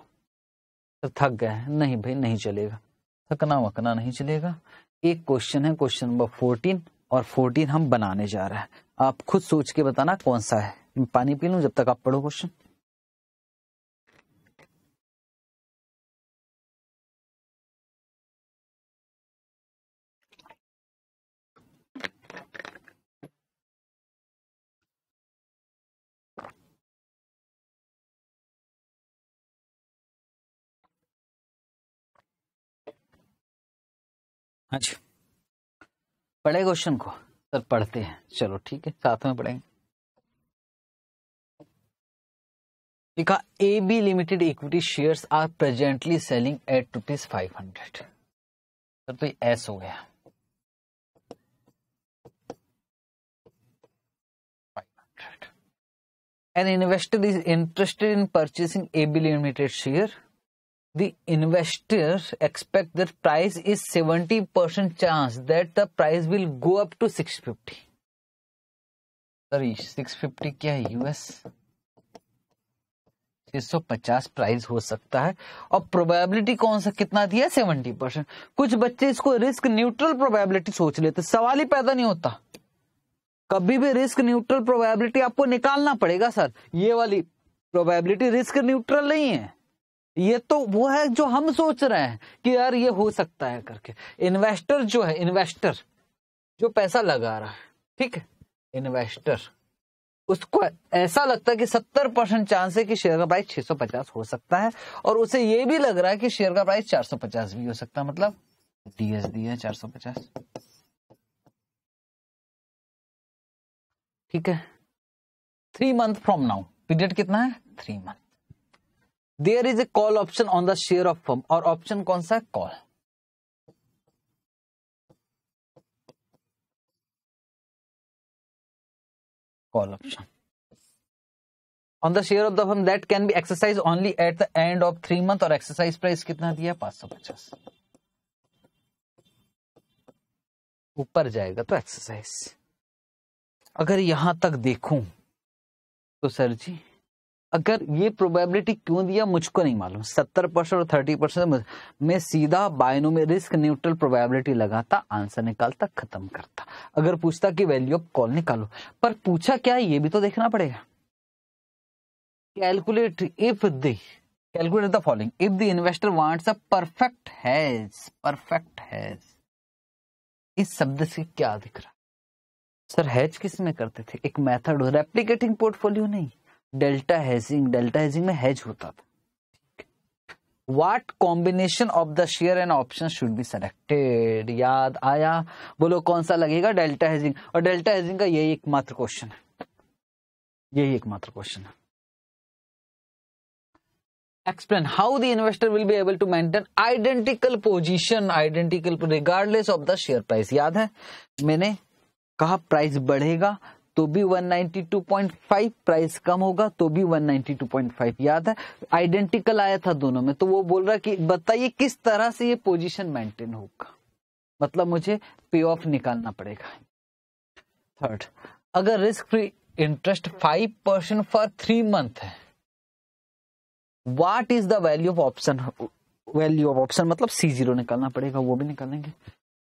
तो थक गए नहीं भाई नहीं चलेगा। थकना वकना नहीं चलेगा। एक क्वेश्चन है क्वेश्चन नंबर फोर्टीन और फोर्टीन हम बनाने जा रहे हैं। आप खुद सोच के बताना कौन सा है। पानी पी लू जब तक आप पढ़ो क्वेश्चन जी। पढ़े क्वेश्चन को, सर पढ़ते हैं। चलो ठीक है, साथ में पढ़ेंगे। लिखा A B limited equity shares are presently selling at rupees five hundred sir तो एस हो गया। An investor is interested in purchasing AB limited share the investor expect that price is 70% chance that the price will go up to 650 sorry 650 क्या है US 650 price हो सकता है। और probability कौन सा कितना दिया? 70 परसेंट कुछ बच्चे इसको रिस्क न्यूट्रल प्रोबेबिलिटी सोच लेते सवाल ही पैदा नहीं होता। कभी भी रिस्क न्यूट्रल प्रोबेबिलिटी आपको निकालना पड़ेगा, सर। ये वाली प्रोबेबिलिटी रिस्क न्यूट्रल नहीं है। ये तो वो है जो हम सोच रहे हैं कि यार ये हो सकता है करके। इन्वेस्टर जो है इन्वेस्टर जो पैसा लगा रहा है, ठीक है? इन्वेस्टर उसको ऐसा लगता है कि सत्तर परसेंट चांस है कि शेयर का प्राइस 650 हो सकता है और उसे ये भी लग रहा है कि शेयर का प्राइस 450 भी हो सकता है। मतलब डीएस दी है 450 ठीक है? Three month from now period कितना है? Three month there is a call option on the share of firm और ऑप्शन कौन सा? है call call option on the share of the firm that can be exercise only at the end of three month और exercise price कितना दिया? पाँच सौ पचास. ऊपर जाएगा तो एक्सरसाइज अगर यहाँ तक देखूँ तो सर जी अगर ये प्रोबेबिलिटी क्यों दिया, मुझको नहीं मालूम। सत्तर परसेंट और थर्टी परसेंट मैं सीधा बायनो में रिस्क न्यूट्रल प्रोबेबिलिटी लगाता आंसर निकालता, खत्म करता। अगर पूछता कि वैल्यू ऑफ़ कॉल निकालो। पर पूछा क्या है, ये भी तो देखना पड़ेगा। Calculate if the calculate the following if the investor wants a perfect hedge perfect hedge इस शब्द से क्या दिख रहा? सर हैज़ किसमें करते थे? एक मेथड रेप्लीकेटिंग पोर्टफोलियो नहीं। डेल्टा हेजिंग डेल्टा हेजिंग में हेज होता था। What combination of the share and option should be selected याद आया? बोलो, कौन सा लगेगा डेल्टा हेजिंग? और डेल्टा हेजिंग का यही एकमात्र क्वेश्चन है। यही एकमात्र क्वेश्चन है। Explain how the investor will be able to maintain identical position, identical regardless of the share price याद है? मैंने कहा प्राइस बढ़ेगा तो भी 192.5 प्राइस कम होगा तो भी 192.5 याद है? आइडेंटिकल आया था दोनों में तो वो बोल रहा कि बताइए किस तरह से ये पोजीशन मेंटेन होगा? मतलब मुझे पे ऑफ़ निकालना पड़ेगा। थर्ड अगर risk free interest 5 percent for three month है what is the value of option value of option मतलब सी ज़ीरो निकालना पड़ेगा, वो भी निकालेंगे।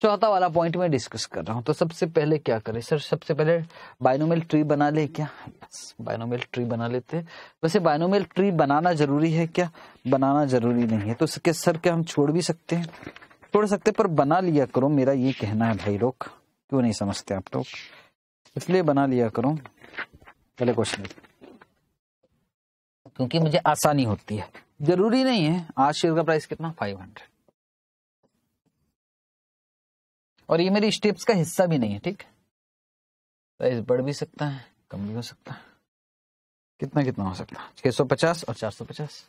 चौथा वाला पॉइंट मैं डिस्कस कर रहा हूँ। तो सबसे पहले क्या करें? सर, सबसे पहले बाइनोमियल ट्री बना ले क्या? बस बाइनोमियल ट्री बना लेते हैं। वैसे बाइनोमियल ट्री बनाना ज़रूरी है क्या? बनाना ज़रूरी नहीं है। तो इसके सर क्या हम छोड़ भी सकते हैं? छोड़ सकते पर बना लिया करो। मेरा ये कहना है भाई लोग, क्यों नहीं समझते आप लोग? इसलिए बना लिया करो। पहले क्वेश्चन क्योंकि मुझे आसानी होती है। ज़रूरी नहीं है। आज शेयर का प्राइस कितना? फाइव हंड्रेड और ये मेरी स्टेप्स का हिस्सा भी नहीं है, ठीक? प्राइस बढ़ भी सकता है, कम भी हो सकता है। कितना कितना हो सकता है? छह सौ पचास और चार सौ पचास।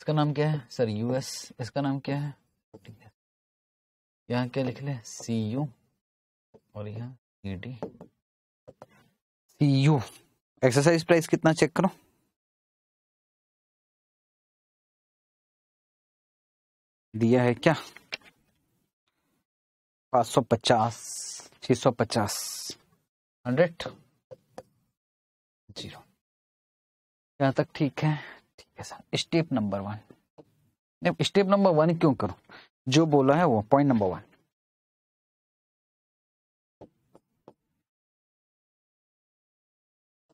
इसका नाम क्या है? सर यूएस इसका नाम क्या है? ठीक है। यहाँ क्या लिख ले? सी यू और यहाँ C D C U exercise price कितना चेक करो? दिया है क्या? पाँच सौ पचास छ सौ पचास। हंड्रेड? ज़ीरो। यहाँ तक ठीक है ठीक है sir. Step number one. Step number one क्यों करो? जो बोला है वो पॉइंट नंबर वन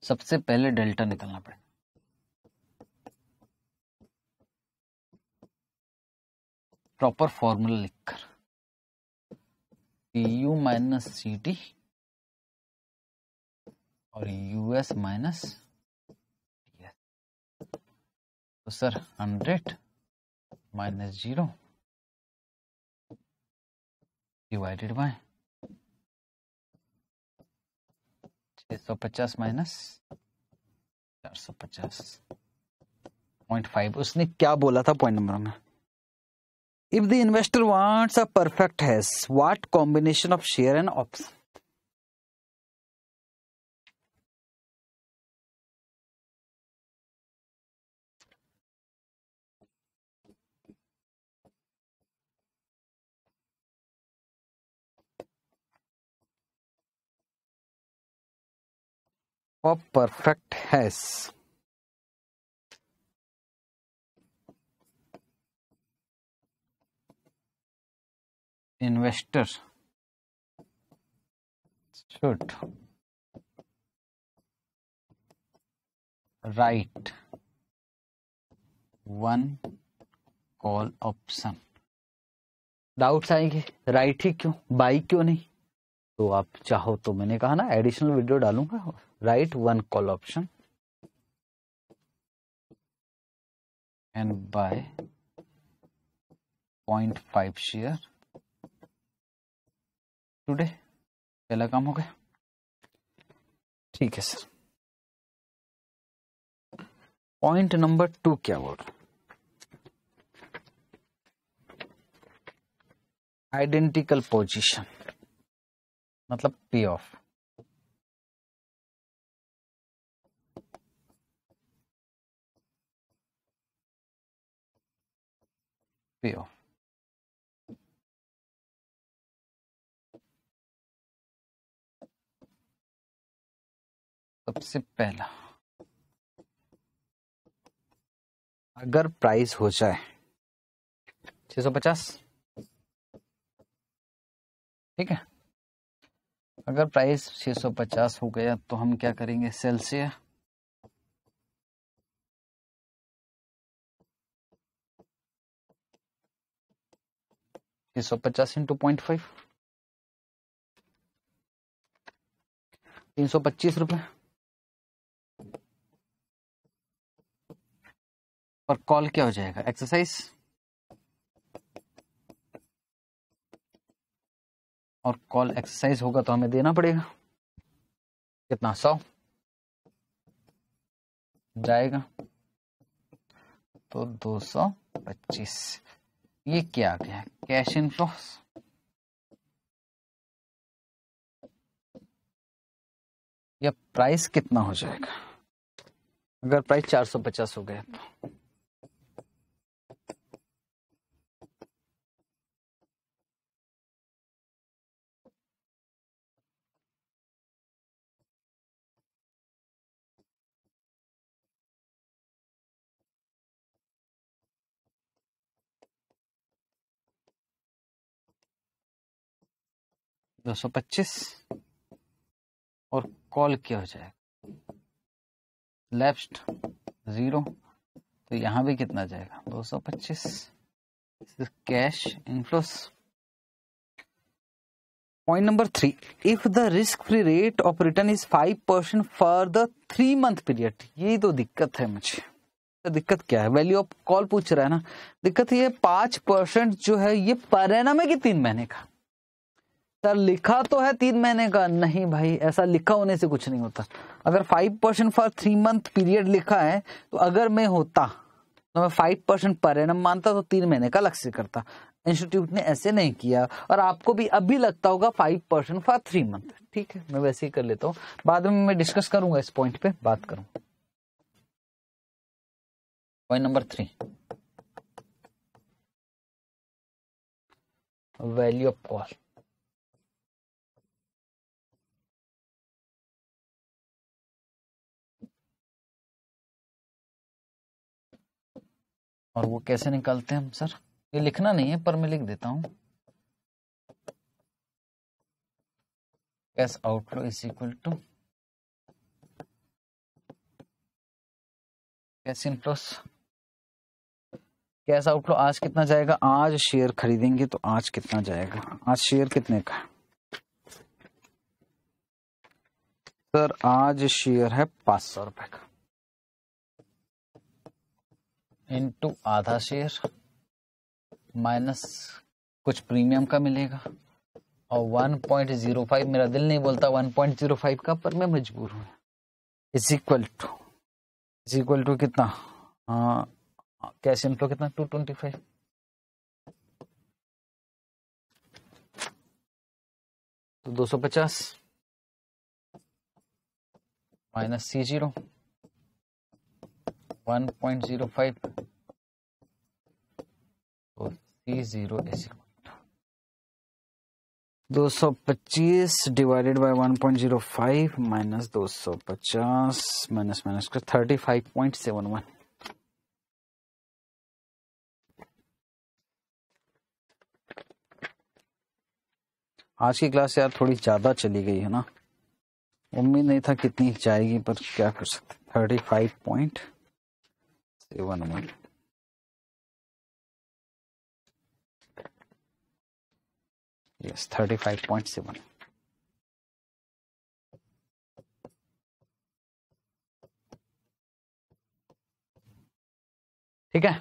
सबसे पहले डेल्टा निकलना पड़ेगा प्रॉपर फॉर्मूला लिखकर। C U minus C T और यूएस माइनस तो sir hundred minus zero divided by सौ पचास माइनस चार सौ पचास। Point five. उसने क्या बोला था पॉइंट नंबर में? If the investor wants a perfect hedge what combination of share and option of perfect hedge. Investor. Should. Right. One call option. Doubt आएँगे। राइट ही क्यों? बाई क्यों नहीं? तो आप चाहो तो मैंने कहा ना, एडिशनल वीडियो डालूँगा। One call option and buy point five share today पहला काम हो गया। ठीक है सर पॉइंट नंबर टू क्या बोल आइडेंटिकल पोजीशन मतलब पे ऑफ़ ऑफ़ सबसे पहला, अगर प्राइस हो जाए 650 ठीक है? अगर प्राइस 650 हो गया तो हम क्या करेंगे? सेल से छह सौ पचास इंटू पॉइंट फाइव तीन सौ पच्चीस रुपए। और कॉल क्या हो जाएगा? एक्सरसाइज और कॉल एक्सरसाइज होगा तो हमें देना पड़ेगा। कितना? सौ। जाएगा। तो दो सौ पच्चीस। ये क्या आ गया? कैश इनफ्लो या प्राइस कितना हो जाएगा? अगर प्राइस चार सौ पचास हो गया तो। दो सौ पच्चीस और कॉल क्या हो जाएगा। लेफ़्ट ज़ीरो तो यहाँ भी कितना जाएगा? दो सौ पच्चीस। Cash inflows point number three if the risk free rate of return is five percent for the three month period यही तो दिक्कत है मुझे। तो दिक्कत क्या है? वैल्यू ऑफ़ कॉल पूछ रहा है ना? दिक्कत ये पाँच परसेंट जो है, ये पर एनम है कि तीन महीने का? सर लिखा तो है तीन महीने का। नहीं भाई, ऐसा लिखा होने से कुछ नहीं होता। अगर five percent for three month period लिखा है तो अगर मैं होता तो मैं फाइव परसेंट पर मानता तो तीन महीने का लक्ष्य करता। इंस्टीट्यूट ने ऐसे नहीं किया, और आपको भी अभी लगता होगा five percent for three month ठीक है, मैं वैसे ही कर लेता हूँ। बाद में मैं डिस्कस करूँगा इस पॉइंट पे, बात करूँ। Point number three value of call और वो कैसे निकालते हैं हम, सर? ये लिखना नहीं है, पर मैं लिख देता हूँ। Cash outflow is equal to cash inflows cash outflow आज कितना जाएगा? आज शेयर खरीदेंगे तो आज कितना जाएगा? आज शेयर कितने का सर आज शेयर है पाँच सौ रुपए का। इंटू आधा शेयर माइनस कुछ प्रीमियम का मिलेगा। और 1.05 मेरा दिल नहीं बोलता 1.05 का, पर मैं मजबूर हूँ। Is equal to is equal to कितना? कैश इनफ्लो कितना? 225 तो 250 माइनस सी ज़ीरो 1.05 तो सी ज़ीरो दो सौ पच्चीस divided by one point zero five minus दो सौ पचास माइनस माइनस का thirty five point seven one आज की क्लास यार थोड़ी ज़्यादा चली गई है ना। उम्मीद नहीं था कितनी जाएगी, पर क्या कर सकते thirty five point seven one yes thirty five point seven ठीक है?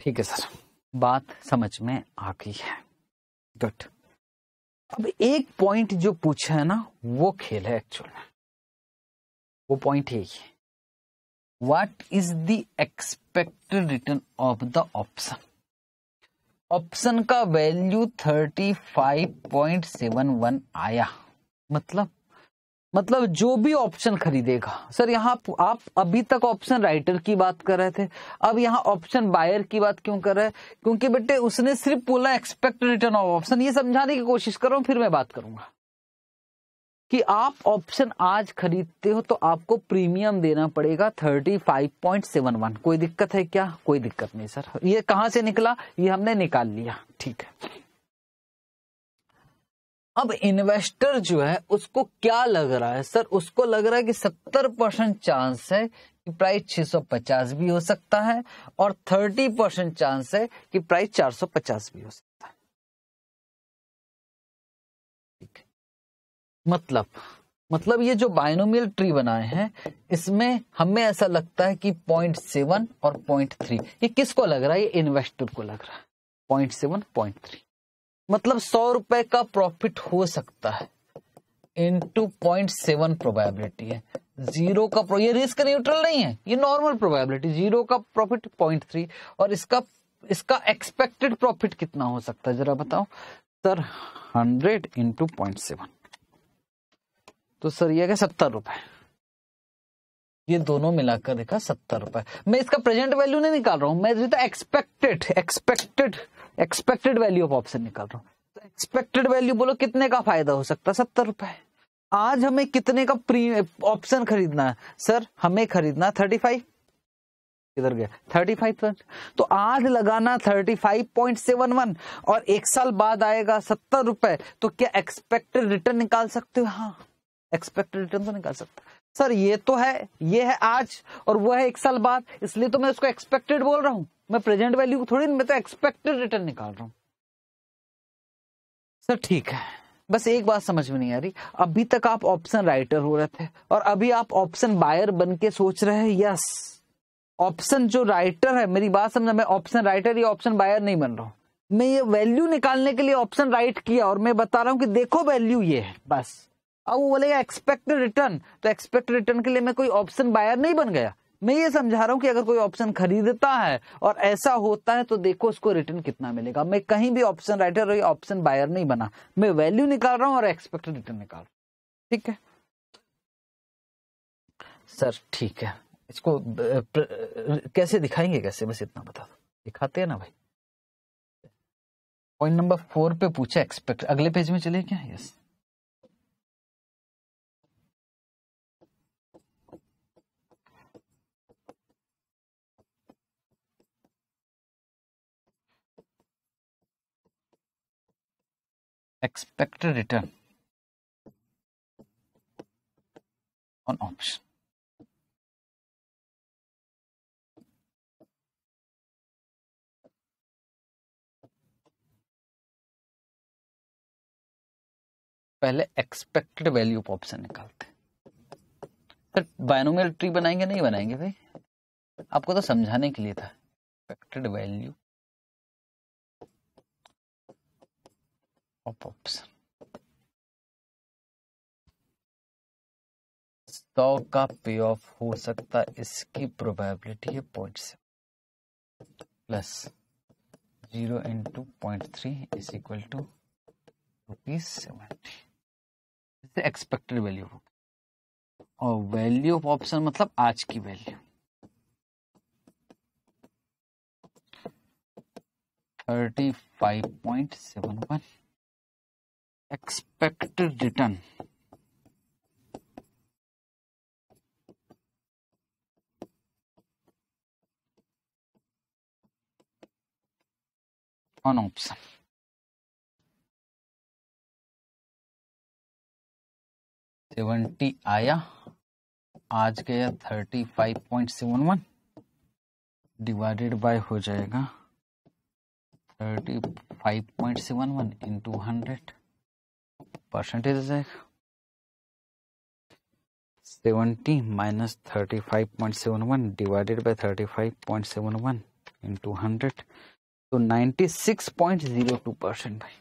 ठीक है सर। बात समझ में आ गई है। गुड अब एक पॉइंट जो पूछा है ना, वो खेल है एक्चुअल वो पॉइंट यही है what is the expected return of the option option का वैल्यू 35.71 आया। मतलब मतलब जो भी ऑप्शन खरीदेगा। सर यहाँ आप अभी तक ऑप्शन राइटर की बात कर रहे थे। अब यहाँ ऑप्शन बायर की बात क्यों कर रहे हैं? क्योंकि बेटे, उसने सिर्फ़ बोला एक्सपेक्ट रिटर्न ऑफ़ ऑप्शन ये समझाने की कोशिश कर, फिर मैं बात करूँगा। कि आप ऑप्शन आज खरीदते हो तो आपको प्रीमियम देना पड़ेगा thirty five point seven one. कोई दिक्कत है क्या? कोई दिक्कत नहीं, सर। ये कहाँ से निकला? ये हमने निकाल लिया। ठीक है। अब इन्वेस्टर जो है, उसको क्या लग रहा है? सर, उसको लग रहा है कि सत्तर परसेंट चांस है कि प्राइस 650 भी हो सकता है और 30 परसेंट चांस है कि प्राइस 450 भी हो सकता है। मतलब मतलब ये जो बायनोमियल ट्री बनाए हैं, इसमें हमें ऐसा लगता है कि पॉइंट सेवन और पॉइंट थ्री ये किसको लग रहा है? ये इन्वेस्टर को लग रहा है। पॉइंट सेवन पॉइंट थ्री मतलब सौ रुपए का प्रॉफिट हो सकता है। इंटू पॉइंट सेवन प्रोबेबिलिटी है। ज़ीरो का ये रिस्क न्यूट्रल नहीं है। ये नॉर्मल प्रोबेबिलिटी ज़ीरो का प्रॉफिट पॉइंट थ्री और इसका इसका एक्सपेक्टेड प्रॉफिट कितना हो सकता है? जरा बताओ। Sir hundred into point seven तो सर, ये क्या सत्तर रुपए। ये दोनों मिलाकर देखा सत्तर रुपए। मैं इसका प्रेजेंट वैल्यू नहीं निकाल रहा हूँ, मैं expected expected expected value of option निकाल रहा हूँ। तो एक्सपेक्टेड वैल्यू बोलो, कितने का फ़ायदा हो सकता है? सत्तर रुपए। आज हमें कितने का प्री ऑप्शन खरीदना है? सर, हमें खरीदना थर्टी फाइव किधर गया? थर्टी फाइव तो आज लगाना thirty five point seven one और एक साल बाद आएगा सत्तर रुपए। तो क्या एक्सपेक्टेड रिटर्न निकाल सकते हो? हाँ। एक्सपेक्टेड रिटर्न तो निकाल सकता। सर, ये तो है, ये है आज, और वो है एक साल बाद, इसलिए तो मैं उसको एक्सपेक्टेड बोल रहा हूँ। मैं प्रेजेंट वैल्यू थोड़ी, मैं तो एक्सपेक्टेड रिटर्न निकाल रहा हूँ। सर, ठीक है। बस एक बात समझ में नहीं आ रही। अभी तक आप ऑप्शन राइटर हो रहे थे, और अभी आप ऑप्शन बायर बन के सोच रहे हैं यस ऑप्शन जो राइटर है, मेरी बात समझा, मैं ऑप्शन राइटर या ऑप्शन बायर नहीं बन रहा हूँ। मैं ये वैल्यू निकालने के लिए ऑप्शन राइट किया, और मैं बता रहा हूँ कि देखो वैल्यू ये है, बस। अब वो बोलेगा एक्सपेक्टेड रिटर्न तो एक्सपेक्टेड रिटर्न के लिए मैं कोई ऑप्शन बायर नहीं बन गया। मैं ये समझा रहा हूँ कि अगर कोई ऑप्शन खरीदता है और ऐसा होता है तो देखो उसको रिटर्न कितना मिलेगा। मैं कहीं भी ऑप्शन राइटर या ऑप्शन बायर नहीं बना। मैं वैल्यू निकाल रहा हूँ और एक्सपेक्टेड रिटर्न निकाल रहा हूँ। ठीक है? सर, ठीक है। इसको कैसे दिखाएँगे, कैसे? बस इतना बता दो। दिखाते हैं ना भाई। पॉइंट नंबर फोर पे पूछा एक्सपेक्ट अगले पेज में चले क्या? Yes expected return on option. पहले एक्सपेक्टेड वैल्यू ऑफ़ ऑप्शन निकालते फिर बायनोमियल ट्री बनाएँगे, नहीं बनाएँगे भाई? आपको तो समझाने के लिए था। एक्सपेक्टेड वैल्यू ऑप्शन सौ का पे ऑफ़ हो सकता है इसकी प्रोबेबिलिटी है पॉइंट से plus zero into point three is equal to rupees seventy expected value होगी और वैल्यू ऑफ़ ऑप्शन मतलब आज की value thirty five point seven one expected return. On option seventy आया, आज गया thirty five point seven one divided by हो जाएगा thirty five point seven one into hundred percentage seventy minus thirty five point seven one divided by thirty five point seven one into hundred तो ninety six point zero two percent भाई।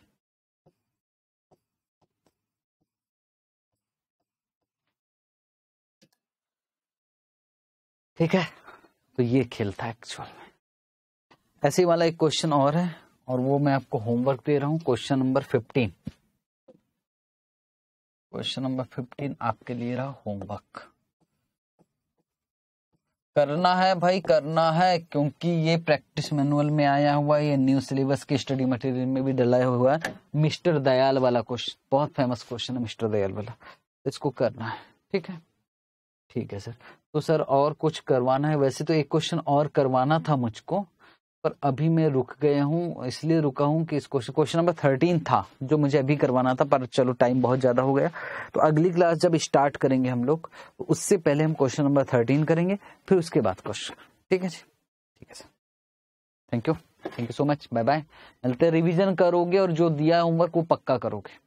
ठीक है? तो ये खेल था एक्चुअल में। ऐसे वाला एक क्वेश्चन और है, और वो मैं आपको होमवर्क दे रहा हूँ question number fifteen question number fifteen, आपके लिए रहा होमवर्क। करना है भाई, करना है, क्योंकि ये प्रैक्टिस मैनुअल में आया हुआ है, ये न्यू सिलेबस के स्टडी मटेरियल में भी डलाया हुआ है। मिस्टर दयाल वाला क्वेश्चन, बहुत फ़ेमस क्वेश्चन है मिस्टर दयाल वाला, इसको करना है, ठीक है? ठीक है सर। तो सर और कुछ करवाना है, वैसे तो एक क्वेश्चन और करवाना था मुझको। पर अभी मैं रुक गया हूँ, इसलिए रुका हूँ कि इस क्वेश्चन क्वेश्चन नंबर थर्टीन था, जो मुझे अभी करवाना था, पर चलो टाइम बहुत ज़्यादा हो गया। तो अगली क्लास जब स्टार्ट करेंगे हम लोग तो उससे पहले हम क्वेश्चन नंबर थर्टीन करेंगे, फिर उसके बाद क्वेश्चन ठीक है जी? ठीक है sir. Thank you thank you so much bye bye मिलते रिविजन करोगे और जो दिया होमवर्क वो पक्का करोगे।